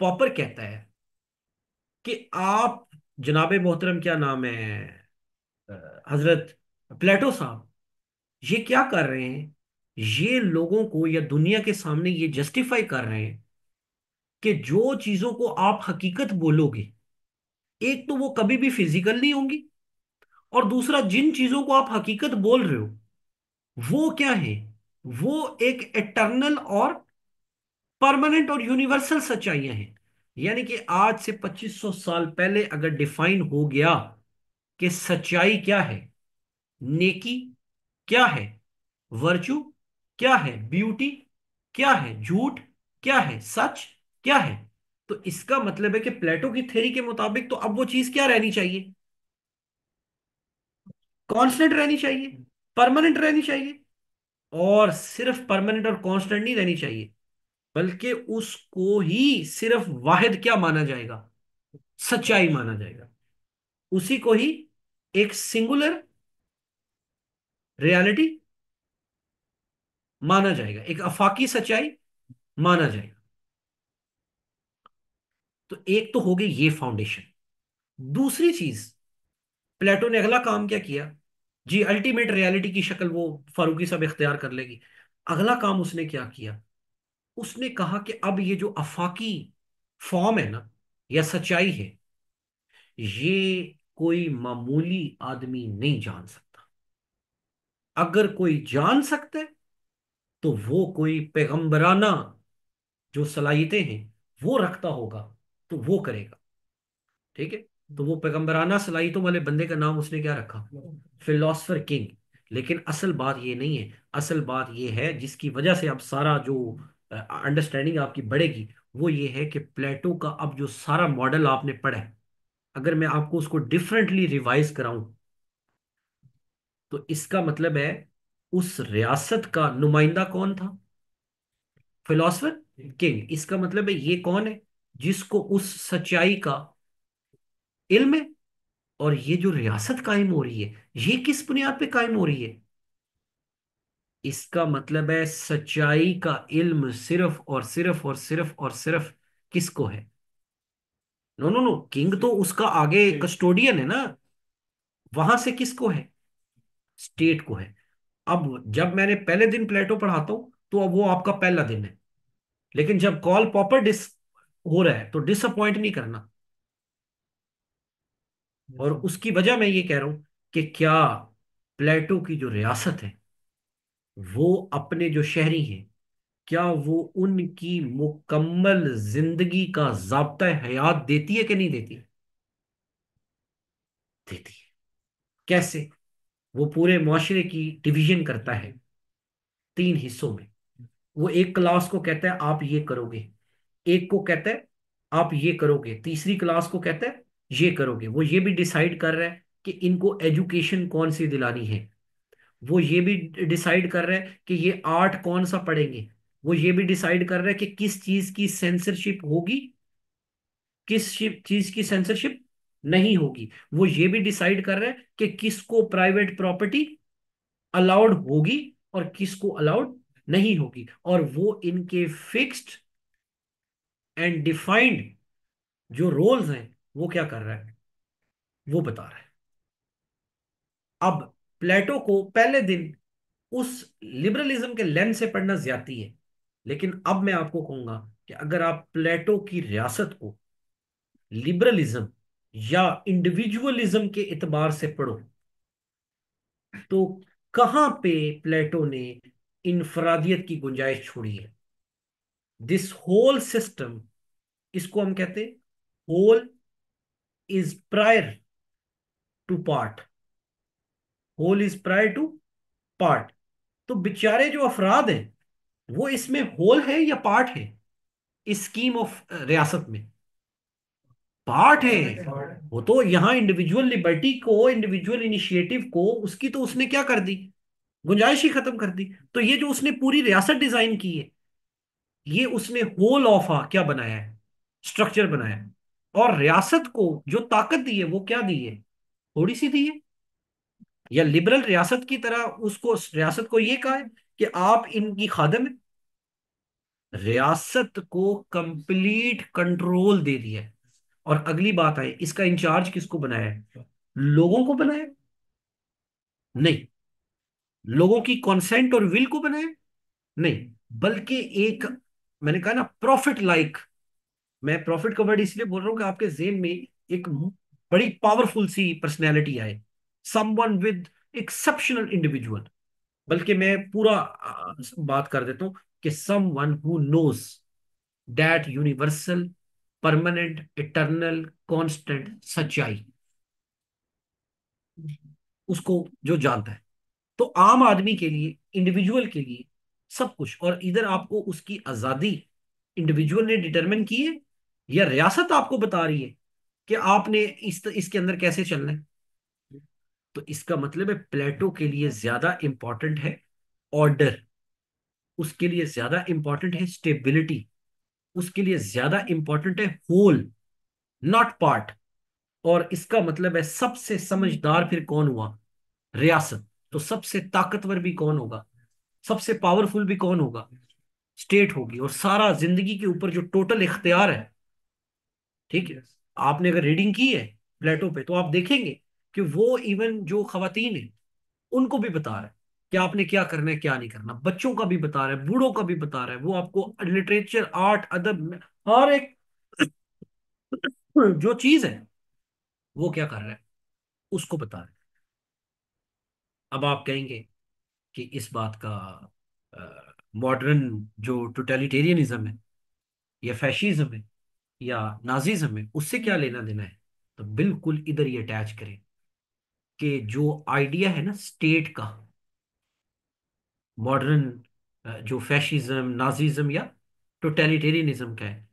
पॉपर कहता है कि आप जनाबे मोहतरम क्या नाम है? हज़रत प्लेटो साहब ये क्या कर रहे हैं? ये लोगों को या दुनिया के सामने ये जस्टिफाई कर रहे हैं कि जो चीज़ों को आप हकीकत बोलोगे एक तो वो कभी भी फ़िज़िकल नहीं होंगी और दूसरा जिन चीज़ों को आप हकीकत बोल रहे हो वो क्या है? वो एक एटर्नल और परमानेंट और यूनिवर्सल सच्चाइयाँ हैं। यानी कि आज से 2500 साल पहले अगर डिफाइन हो गया कि सच्चाई क्या है, नेकी क्या है, वर्चू क्या है, ब्यूटी क्या है, झूठ क्या है, सच क्या है तो इसका मतलब है कि प्लेटो की थ्योरी के मुताबिक तो अब वो चीज़ क्या रहनी चाहिए? कांस्टेंट रहनी चाहिए, परमानेंट रहनी चाहिए, और सिर्फ़ परमानेंट और कांस्टेंट नहीं रहनी चाहिए। बल्कि उसको ही सिर्फ़ वाहिद क्या माना जाएगा? सच्चाई माना जाएगा। उसी को ही एक सिंगुलर रियलिटी माना जाएगा। एक अफाकी सच्चाई माना जाएगा। तो एक तो हो गई ये फाउंडेशन दूसरी चीज़, प्लेटो ने अगला काम क्या किया? जी अल्टीमेट रियलिटी की शक्ल वो फारूकी साहब इख्तियार कर लेगी। अगला काम उसने क्या किया? उसने कहा कि अब ये जो अफाकी फॉर्म है ना, या सच्चाई है, ये कोई मामूली आदमी नहीं जान सकता। अगर कोई जान सकता है तो वो कोई पैगंबराना जो सलाहियतें हैं, वो रखता होगा तो वो करेगा। ठीक है? तो वो पैगंबराना सलाहियतों वाले बंदे का नाम उसने क्या रखा? Philosopher king. लेकिन असल बात ये नहीं है। असल बात ये है जिसकी वजह से अब सारा जो अंडरस्टैंडिंग आपकी बढ़ेगी वो ये है कि प्लेटो का अब जो सारा मॉडल आपने पढ़ा है अगर मैं आपको उसको डिफरेंटली रिवाइज कराऊं तो इसका मतलब है उस रियासत का नुमाइंदा कौन था? फिलोसफर किंग इसका मतलब है ये कौन है? जिसको उस सच्चाई का इल्म है और ये जो रियासत कायम हो रही है ये किस बुनियाद पे कायम हो रही है? इसका मतलब है सच्चाई का इल्म सिर्फ़ और सिर्फ़ और सिर्फ़ और सिर्फ़ किसको है? नो नो नो किंग तो उसका आगे कस्टोडियन है ना? वहाँ से किसको है? स्टेट को है। अब जब मैंने पहले दिन प्लेटो पढ़ाता हूँ तो अब वो आपका पहला दिन है। लेकिन जब कॉल पॉपर डिस हो रहा है तो डिसअपॉइंट नहीं करना। और उसकी वजह मैं ये कह रहा हूँ कि क्या प्लेटो की जो रियासत है वो अपने जो शहरी हैं, क्या वो उनकी मुकम्मल ज़िंदगी का जाब्ता हयात देती है कि नहीं देती? है? देती है। कैसे? वो पूरे माशरे की डिवीज़न करता है तीन हिस्सों में। वो एक क्लास को कहता है, आप ये करोगे। एक को कहता है, आप ये करोगे। तीसरी क्लास को कहता है, ये करोगे। वो ये भी डिसाइड कर रहा है कि इनको एजुकेशन कौन सी दिलानी है? वो ये भी डिसाइड कर रहे है कि ये आर्ट कौन सा पढ़ेंगे। वो ये भी डिसाइड कर रहे है कि किस चीज़ की सेंसरशिप होगी, किस चीज़ की सेंसरशिप नहीं होगी। वो ये भी डिसाइड कर रहे है कि किसको प्राइवेट प्रॉपर्टी अलाउड होगी और किसको अलाउड नहीं होगी। और वो इनके फिक्स्ड एंड डिफाइंड जो रोल्स हैं, वो क्या कर रहा है? वो बता रहा है। अब प्लेटो को पहले दिन उस लिबरलिज्म के लेंस से पढ़ना ज़्यादा है। लेकिन अब मैं आपको कहूँगा कि अगर आप प्लेटो की रियासत को लिबरलिज्म या इंडिविजुअलिज्म के एतबार से पढ़ो तो कहाँ पे प्लेटो ने इनफरादियत की गुंजाइश छोड़ी है? दिस होल सिस्टम इसको हम कहते हैं whole is prior to part whole is prior to part तो बेचारे जो अफराद हैं, वो इसमें होल है या पार्ट है? इस स्कीम ऑफ़ रियासत में। पार्ट है। वो तो यहाँ इंडिविजुअल लिबर्टी को इंडिविजुअल इनिशिएटिव को, उसकी तो उसने क्या कर दी? गुंजाइश ही खत्म कर दी। तो ये जो उसने पूरी रियासत डिज़ाइन की है, ये उसने होल ऑफ़ क्या बनाया है? स्ट्रक्चर बनाया है। और रियासत को जो ताकत दी है, वो क्या दी है? थोड़ी सी दी है। या लिबरल रियासत की तरह उसको, रियासत को ये कहा है कि आप इनकी खादम है। रियासत को कंप्लीट कंट्रोल दे दिया है। और अगली बात आए इसका इंचार्ज किसको बनाया है? लोगों को बनाया नहीं। लोगों की कॉन्सेंट और विल को बनाया नहीं। बल्कि एक, मैंने कहा ना प्रॉफिट लाइक मैं प्रॉफिट का वर्ड इसलिए बोल रहा हूँ कि आपके जेन में एक बड़ी पावरफुल सी पर्सनैलिटी आए। समवन विद एक्सेप्शनल इंडिविजुअल बल्कि मैं पूरा बात कर देता हूँ कि someone who knows that universal permanent eternal constant सच्चाई। उसको जो जानता है। तो आम आदमी के लिए इंडिविजुअल के लिए सब कुछ, और इधर आपको उसकी आज़ादी इंडिविजुअल ने डिटरमिन की है, या रियासत आपको बता रही है कि आपने इस, इसके अंदर कैसे चलना है। तो इसका मतलब है प्लेटो के लिए ज़्यादा इंपॉर्टेंट है ऑर्डर उसके लिए ज़्यादा इंपॉर्टेंट है स्टेबिलिटी उसके लिए ज़्यादा इंपॉर्टेंट है होल नॉट पार्ट और इसका मतलब है सबसे समझदार फिर कौन हुआ? रियासत। तो सबसे ताकतवर भी कौन होगा? सबसे पावरफुल भी कौन होगा? स्टेट होगी। और सारा ज़िंदगी के ऊपर जो टोटल इख्तियार है, ठीक है? आपने अगर रीडिंग की है प्लेटो पे तो आप देखेंगे कि वो इवन जो खातन है, उनको भी बता रहा है कि आपने क्या करना है, क्या नहीं करना बच्चों का भी बता रहा है, बूढ़ों का भी बता रहा है। वो आपको लिटरेचर आर्ट अदब हर एक जो चीज़ है, वो क्या कर रहा है, उसको बता रहा है। अब आप कहेंगे कि इस बात का मॉडर्न जो टोटलिटेरियनिज्म है, या फैशिज्म है, या नाजिज्म है, उससे क्या लेना देना है तो बिल्कुल इधर ही अटैच करें। कि जो आइडिया है ना स्टेट का मॉडर्न जो फैशिज्म नाजिज्म या टोटलिटेरियनिज्म का है,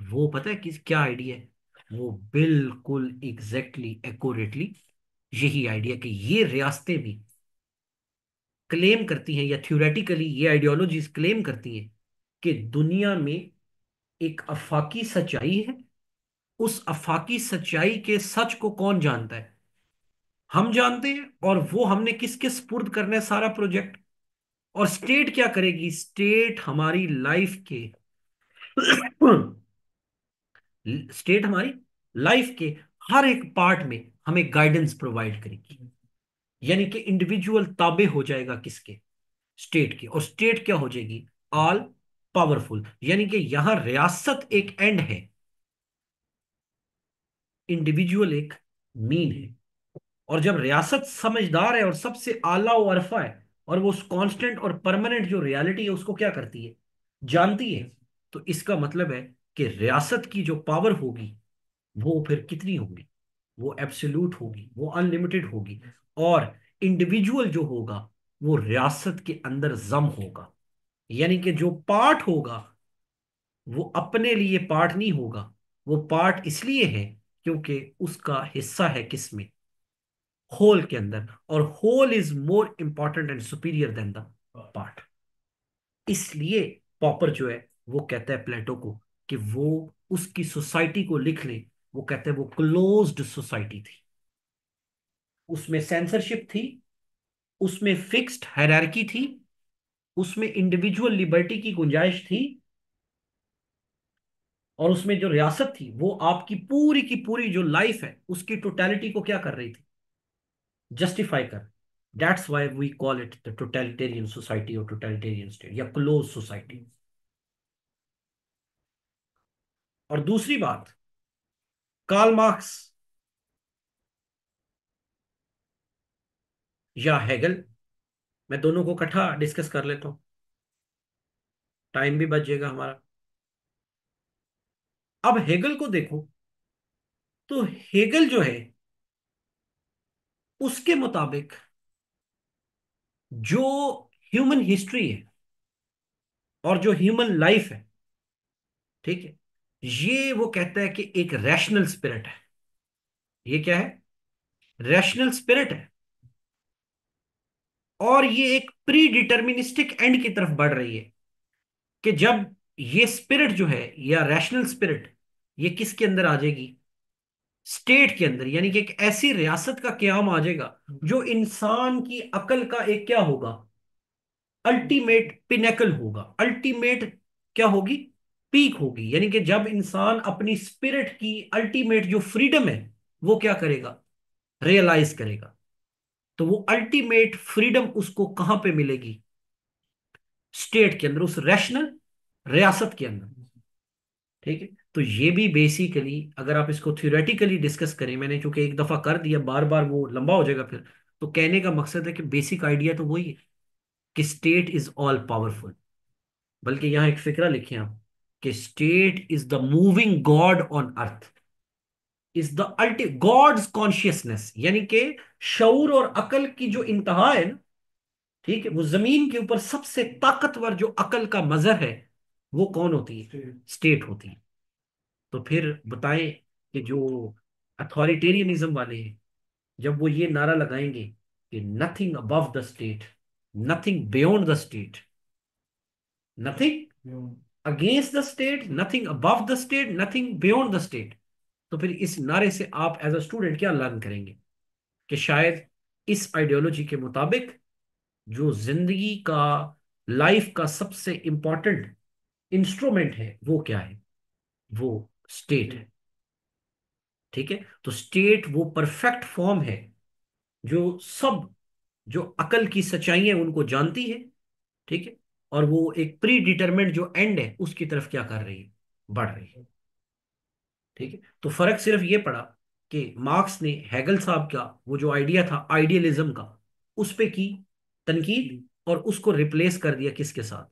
वो पता है किस, क्या आइडिया है? वो बिल्कुल एग्जैक्टली एक्यूरेटली यही आइडिया कि ये रियासतें भी क्लेम करती हैं या थ्योरेटिकली ये आइडियोलॉजीज क्लेम करती हैं कि दुनिया में एक अफाकी सच्चाई है। उस अफाकी सच्चाई के सच को कौन जानता है? हम जानते हैं और वो हमने किसके स्पुर्द करना है सारा प्रोजेक्ट। और स्टेट क्या करेगी? स्टेट हमारी लाइफ के *clears throat* स्टेट हमारी लाइफ के हर एक पार्ट में हमें गाइडेंस प्रोवाइड करेगी। यानी कि इंडिविजुअल ताबे हो जाएगा किसके? स्टेट के। और स्टेट क्या हो जाएगी? ऑल पावरफुल यानी कि यहाँ रियासत एक एंड है। इंडिविजुअल एक मीन है। और जब रियासत समझदार है और सबसे आला व अरफा है, और वो उस कांस्टेंट और परमानेंट जो रियलिटी है, उसको क्या करती है? जानती है। तो इसका मतलब है कि रियासत की जो पावर होगी, वो फिर कितनी होगी? वो एब्सोल्यूट होगी, वो अनलिमिटेड होगी, और इंडिविजुअल जो होगा, वो रियासत के अंदर जम होगा। यानी कि जो पार्ट होगा, वो अपने लिए पार्ट नहीं होगा। वो पार्ट इसलिए है क्योंकि उसका हिस्सा है किसमें? होल के अंदर और whole is more important and superior than the part इसलिए पॉपर जो है वो कहता है प्लेटो को कि वो उसकी सोसाइटी को लिख ले वो कहते हैं वो क्लोज्ड सोसाइटी थी। उसमें सेंसरशिप थी उसमें फिक्स्ड हैरारकी थी उसमें इंडिविजुअल लिबर्टी की गुंजाइश थी और उसमें जो रियासत थी वो आपकी पूरी की पूरी जो लाइफ है उसकी टोटलिटी को क्या कर रही थी? जस्टिफाई कर. That's why we call it the totalitarian society और टोटलिटेरियन स्टेट या क्लोज सोसाइटी और दूसरी बात कार्ल मार्क्स या हेगल मैं दोनों को इकट्ठा डिस्कस कर लेता हूँ। टाइम भी बच जाएगा हमारा। अब हेगल को देखो तो हेगल जो है उसके मुताबिक जो ह्यूमन हिस्ट्री है और जो ह्यूमन लाइफ है, ठीक है, ये वो कहता है कि एक रैशनल स्पिरिट है। ये क्या है? रैशनल स्पिरिट है। और ये एक प्री डिटर्मिनिस्टिक एंड की तरफ़ बढ़ रही है कि जब ये स्पिरिट जो है या रैशनल स्पिरिट ये किसके अंदर आ जाएगी? स्टेट के अंदर, यानी कि एक ऐसी रियासत का क्याम आ जाएगा, जो इंसान की अकल का एक क्या होगा? अल्टीमेट पिनेकल होगा। अल्टीमेट क्या होगी? पीक होगी। यानी कि जब इंसान अपनी स्पिरिट की अल्टीमेट जो फ्रीडम है, वो क्या करेगा? रियलाइज़ करेगा। तो वो अल्टीमेट फ्रीडम उसको कहाँ पे मिलेगी? स्टेट के अंदर, उस रैशनल रियासत के अंदर। ठीक है? तो ये भी बेसिकली अगर आप इसको थ्योरेटिकली डिस्कस करें मैंने चूँकि एक दफ़ा कर दिया बार बार वो लंबा हो जाएगा फिर तो कहने का मकसद है कि बेसिक आइडिया तो वही है कि स्टेट इज़ ऑल पावरफुल बल्कि यहाँ एक फिक्रा लिखे आप कि state is the moving God on earth is the ultimate God's consciousness यानी कि शऊर और अकल की जो इंतहा है ना ठीक है वो ज़मीन के ऊपर सबसे ताकतवर जो अकल का मजहर है वो कौन होती है? स्टेट होती है। तो फिर बताएँ कि जो अथॉरिटेरियनिज्म वाले हैं जब वो ये नारा लगाएँगे कि nothing above the state nothing beyond the state nothing against the state nothing above the state nothing beyond the state तो फिर इस नारे से आप एज अ स्टूडेंट क्या लर्न करेंगे? कि शायद इस आइडियोलॉजी के मुताबिक जो ज़िंदगी का लाइफ का सबसे इंपॉर्टेंट इंस्ट्रूमेंट है वो क्या है? वो स्टेट है। ठीक है? तो स्टेट वो परफेक्ट फॉर्म है जो सब जो अकल की सच्चाई है उनको जानती है। ठीक है? और वो एक प्री डिटरमेंट जो एंड है उसकी तरफ़ क्या कर रही है? बढ़ रही है। ठीक है? तो फ़र्क सिर्फ़ ये पड़ा कि मार्क्स ने हैगल साहब का वो जो आइडिया था आइडियलिज्म का उस पे की तनकीद और उसको रिप्लेस कर दिया किसके साथ?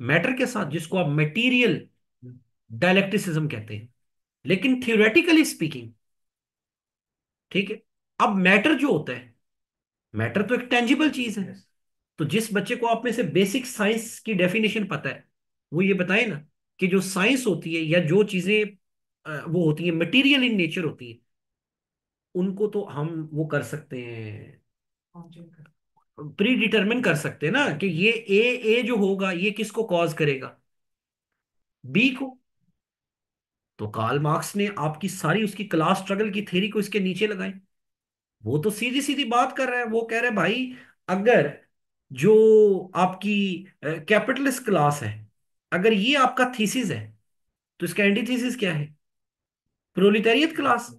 मैटर के साथ जिसको आप मटेरियल डायलेक्टिसिज्म कहते हैं। लेकिन थियोरेटिकली स्पीकिंग ठीक है अब मैटर जो होता है मैटर तो एक टेंजिबल चीज़ है। तो जिस बच्चे को आप में से बेसिक साइंस की डेफिनेशन पता है वो ये बताए ना कि जो साइंस होती है या जो चीज़ें वो होती है मटेरियल इन नेचर होती है उनको तो हम वो कर सकते हैं। प्री डिटरमिन कर सकते हैं ना कि ये ए ए जो होगा ये किसको कॉज करेगा? बी को। तो कार्ल मार्क्स ने आपकी सारी उसकी क्लास स्ट्रगल की थ्योरी को इसके नीचे लगाई। वो तो सीधी सीधी बात कर रहे हैं, वो कह रहे हैं, भाई, अगर जो आपकी कैपिटलिस्ट क्लास है, अगर ये आपका थीसिस है तो इसका एंटीथीसिस क्या है? प्रोलिटेरियत क्लास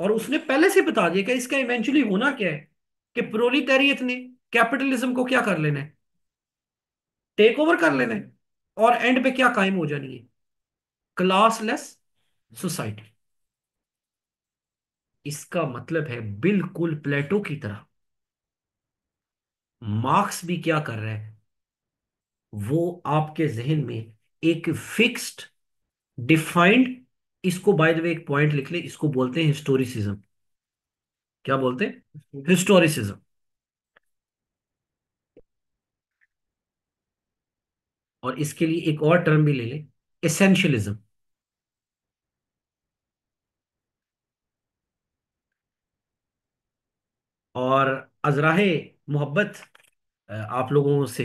और उसने पहले से बता दिया कि इसका इवेंचुअली होना क्या है? कि प्रोलिटेरियत ने कैपिटलिज्म को क्या कर लेना है? टेक ओवर कर लेना है? और एंड पे क्या कायम हो जानी है? Classless society. इसका मतलब है बिल्कुल प्लेटो की तरह। मार्क्स भी क्या कर रहा है? वो आपके जहन में एक फिक्स्ड डिफाइंड इसको बाय द वे एक पॉइंट लिख ले इसको बोलते हैं हिस्टोरिसिज्म। क्या बोलते हैं? हिस्टोरिसिज्म। और इसके लिए एक और टर्म भी ले ले एसेंशियलिज्म और अजराह मोहब्बत आप लोगों से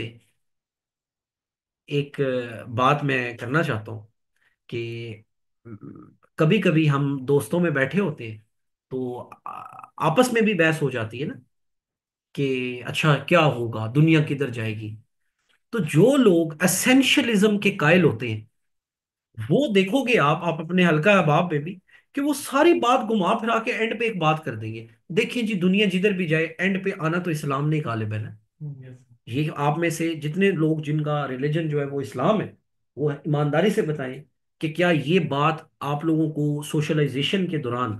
एक बात मैं करना चाहता हूँ कि कभी कभी हम दोस्तों में बैठे होते हैं तो आपस में भी बहस हो जाती है ना कि अच्छा क्या होगा? दुनिया किधर जाएगी? तो जो लोग एसेंशियलिज्म के कायल होते हैं, वो देखोगे आप आप अपने हल्का अहबाब में भी कि वो सारी बात घुमा फिरा के एंड पे एक बात कर देंगे। देखिए जी दुनिया जिधर भी जाए एंड पे आना तो इस्लाम ने गालिब है ना। ये आप में से जितने लोग जिनका रिलीजन जो है वो इस्लाम है वो ईमानदारी से बताएँ कि क्या ये बात आप लोगों को सोशलाइजेशन के दौरान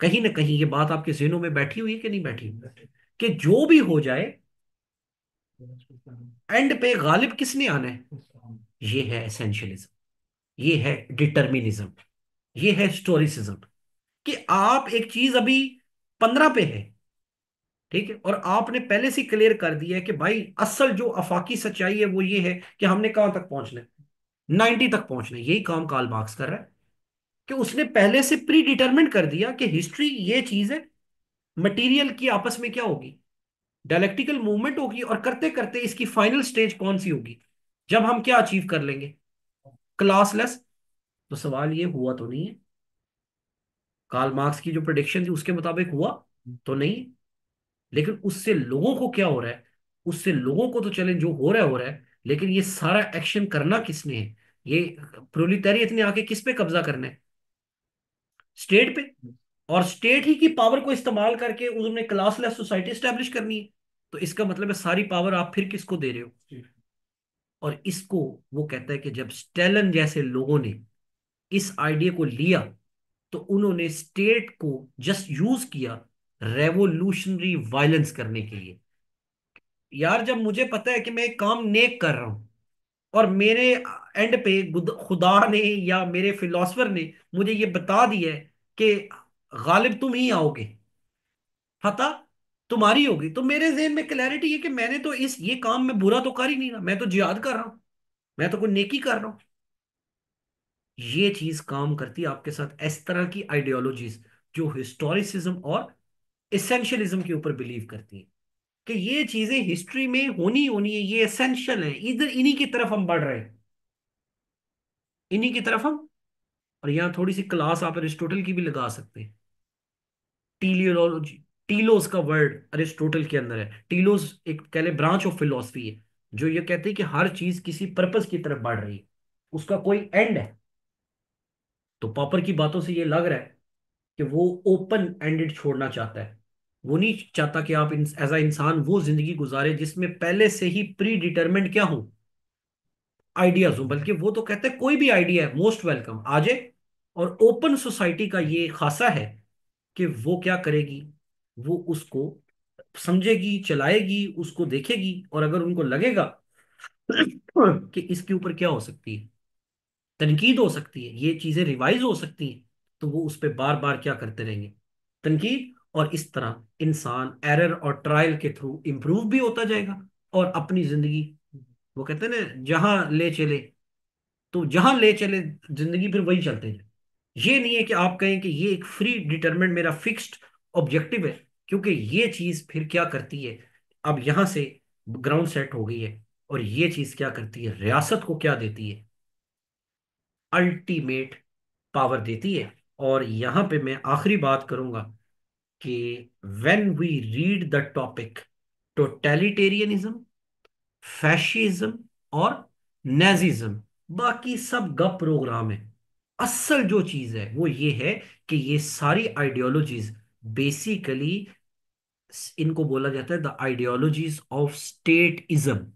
कहीं ना कहीं ये बात आपके जहनों में बैठी हुई है कि नहीं बैठी हुई? कि जो भी हो जाए एंड पे गालिब किसने आना है? ये है एसेंशियलिज्म ये है डिटर्मिनिज्म ये है स्टोरिसिज्म कि आप एक चीज़ अभी पंद्रह पे है, ठीक है, और आपने पहले से क्लियर कर दिया है कि भाई असल जो अफाकी सच्चाई है वो ये है कि हमने कहाँ तक पहुँचना है। नाइनटी तक पहुँचना है, यही काम कार्ल मार्क्स कर रहा है, कि उसने पहले से प्री डिटरमिन कर दिया कि हिस्ट्री ये चीज़ है मटेरियल की आपस में क्या होगी डायलेक्टिकल मूवमेंट होगी, और करते करते इसकी फाइनल स्टेज कौन सी होगी, जब हम क्या अचीव कर लेंगे? क्लासलेस तो सवाल ये हुआ तो नहीं है। कार्ल मार्क्स की जो प्रोडिक्शन थी उसके मुताबिक हुआ तो नहीं। लेकिन उससे लोगों को क्या हो रहा है? उससे लोगों को तो चले जो हो रहा है हो रहा है। लेकिन ये सारा एक्शन करना किसने है? ये प्रोलिटेरियत ने आके किस पे कब्जा करना है? स्टेट पे। और स्टेट ही की पावर को इस्तेमाल करके उन्होंने क्लासलेस सोसाइटी स्टैब्लिश करनी है। तो इसका मतलब है सारी पावर आप फिर किसको दे रहे हो? और इसको वो कहता है कि जब स्टेलन जैसे लोगों ने इस आइडिया को लिया तो उन्होंने स्टेट को जस्ट यूज़ किया रेवोल्यूशनरी वायलेंस करने के लिए। यार, जब मुझे पता है कि मैं काम नेक कर रहा हूँ, और मेरे एंड पे खुदा ने या मेरे फिलोसफर ने मुझे ये बता दिया है कि गालिब तुम ही आओगे फतेह तुम्हारी होगी। तो मेरे जहन में क्लैरिटी है कि मैंने तो इस, ये काम में बुरा तो कर ही नहीं रहा। मैं तो जिहाद कर रहा हूँ, मैं तो कोई नेकी कर रहा हूँ। ये चीज़ काम करती है आपके साथ इस तरह की आइडियोलॉजीज जो हिस्टोरिसिज्म और इसेंशियलिज्म के ऊपर बिलीव करती है। कि ये चीज़ें हिस्ट्री में होनी होनी है, ये एसेंशियल है। इधर इन्हीं की तरफ़ हम बढ़ रहे हैं। इन्हीं की तरफ़ हम, और यहाँ थोड़ी सी क्लास आप अरिस्टोटल की भी लगा सकते हैं। टीलियोलॉजी टीलोस का वर्ड अरिस्टोटल के अंदर है। टीलोस एक कह ले ब्रांच ऑफ़ फिलोसफी है, जो ये कहते हैं कि हर चीज़ किसी पर्पस की तरफ़ बढ़ रही है। उसका कोई एंड है। तो पॉपर की बातों से ये लग रहा है कि वो ओपन एंडेड छोड़ना चाहता है। वो नहीं चाहता कि आप एज अ इंसान वो ज़िंदगी गुजारे जिसमें पहले से ही प्री डिटरमेंट क्या हो? आइडियाज़ हो। बल्कि वो तो कहते हैं कोई भी आइडिया है मोस्ट वेलकम आ जाए और ओपन सोसाइटी का ये खासा है कि वो क्या करेगी? वो उसको समझेगी, चलाएगी, उसको देखेगी और अगर उनको लगेगा *clears throat* कि इसके ऊपर क्या हो सकती है? तनकीद हो सकती है, ये चीज़ें रिवाइज हो सकती हैं तो वो उस पर बार बार क्या करते रहेंगे? तनकीद और इस तरह इंसान एरर और ट्रायल के थ्रू इंप्रूव भी होता जाएगा और अपनी ज़िंदगी, वो कहते हैं ना, जहाँ ले चले तो जहाँ ले चले, ज़िंदगी फिर वही चलते जाए ये नहीं है कि आप कहें कि ये एक फ्री डिटरमेंट मेरा फिक्स्ड ऑब्जेक्टिव है, क्योंकि ये चीज़ फिर क्या करती है? अब यहाँ से ग्राउंड सेट हो गई है और ये चीज़ क्या करती है? रियासत को क्या देती है? अल्टीमेट पावर देती है। और यहाँ पे मैं आखिरी बात करूँगा कि when we read the topic totalitarianism fascism और नेजिज्म बाकी सब गप प्रोग्राम है। असल जो चीज़ है, वो ये है कि ये सारी आइडियोलॉजीज बेसिकली इनको बोला जाता है the ideologies of state statism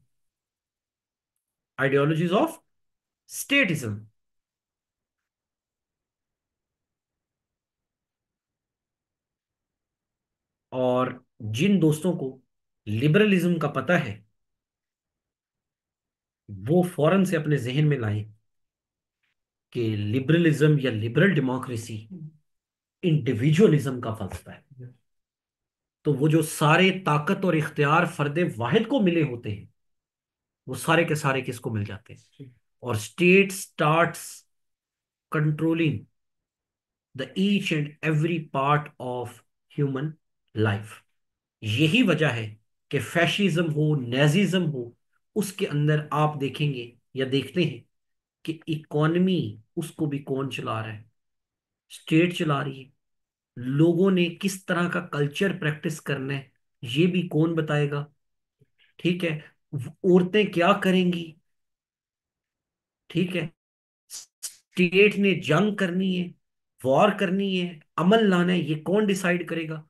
ideologies of statism और जिन दोस्तों को लिबरलिज्म का पता है वो फ़ौरन से अपने जहन में लाएँ कि लिबरलिज्म या लिबरल डेमोक्रेसी इंडिविजुअलिज्म का फलसफा है। तो वो जो सारे ताकत और इख्तियार फर्द वाहिद को मिले होते हैं वो सारे के सारे किसको मिल जाते हैं? और state starts controlling the each and every part of human life यही वजह है कि फैशिज्म हो नेजिज्म हो, उसके अंदर आप देखेंगे या देखते हैं कि इकोनॉमी उसको भी कौन चला रहा है? स्टेट चला रही है। लोगों ने किस तरह का कल्चर प्रैक्टिस करना है, ये भी कौन बताएगा? ठीक है, औरतें क्या करेंगी? ठीक है स्टेट ने जंग करनी है वॉर करनी है, अमल लाना है, ये कौन डिसाइड करेगा?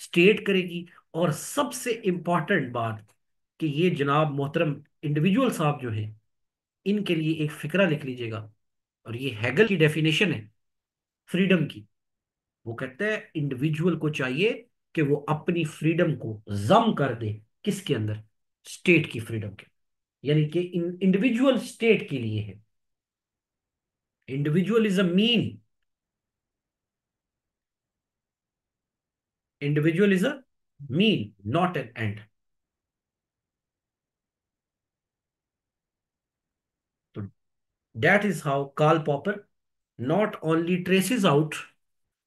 स्टेट करेगी। और सबसे इंपॉर्टेंट बात कि ये जनाब मोहतरम इंडिविजुअल साहब जो हैं, इनके लिए एक फिक्रा लिख लीजिएगा। और ये हैगल की डेफिनेशन है फ्रीडम की। वो कहते हैं इंडिविजुअल को चाहिए कि वो अपनी फ्रीडम को जम कर दे किसके अंदर? स्टेट की फ्रीडम के। यानी कि इंडिविजुअल स्टेट के लिए है। Individual is a mean individual is a mean not an end तो that is how Karl Popper not only traces out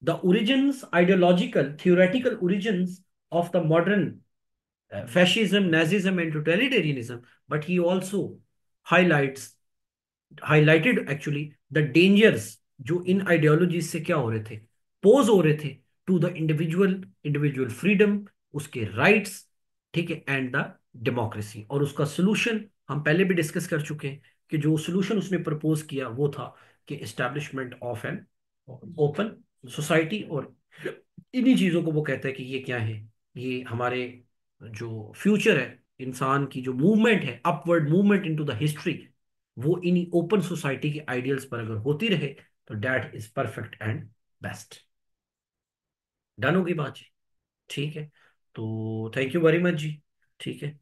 the origins, ideological, theoretical origins of the modern uh, fascism, Nazism, and totalitarianism, but he also highlights highlighted actually the dangers जो इन ideologies से क्या हो रहे थे पोज हो रहे थे to the individual individual freedom उसके राइट्स ठीक है एंड द डेमोक्रेसी और उसका सोल्यूशन हम पहले भी डिस्कस कर चुके हैं कि जो सोल्यूशन उसने प्रपोज किया वो था कि establishment of an open society और इन्हीं चीज़ों को वो कहता है कि ये क्या है? ये हमारे जो फ्यूचर है, इंसान की जो मूवमेंट है upward movement into the history वो इन्हीं ओपन सोसाइटी के आइडियल्स पर अगर होती रहे तो that is perfect and best done होगी बात जी ठीक है? तो थैंक यू वेरी मच जी। ठीक है?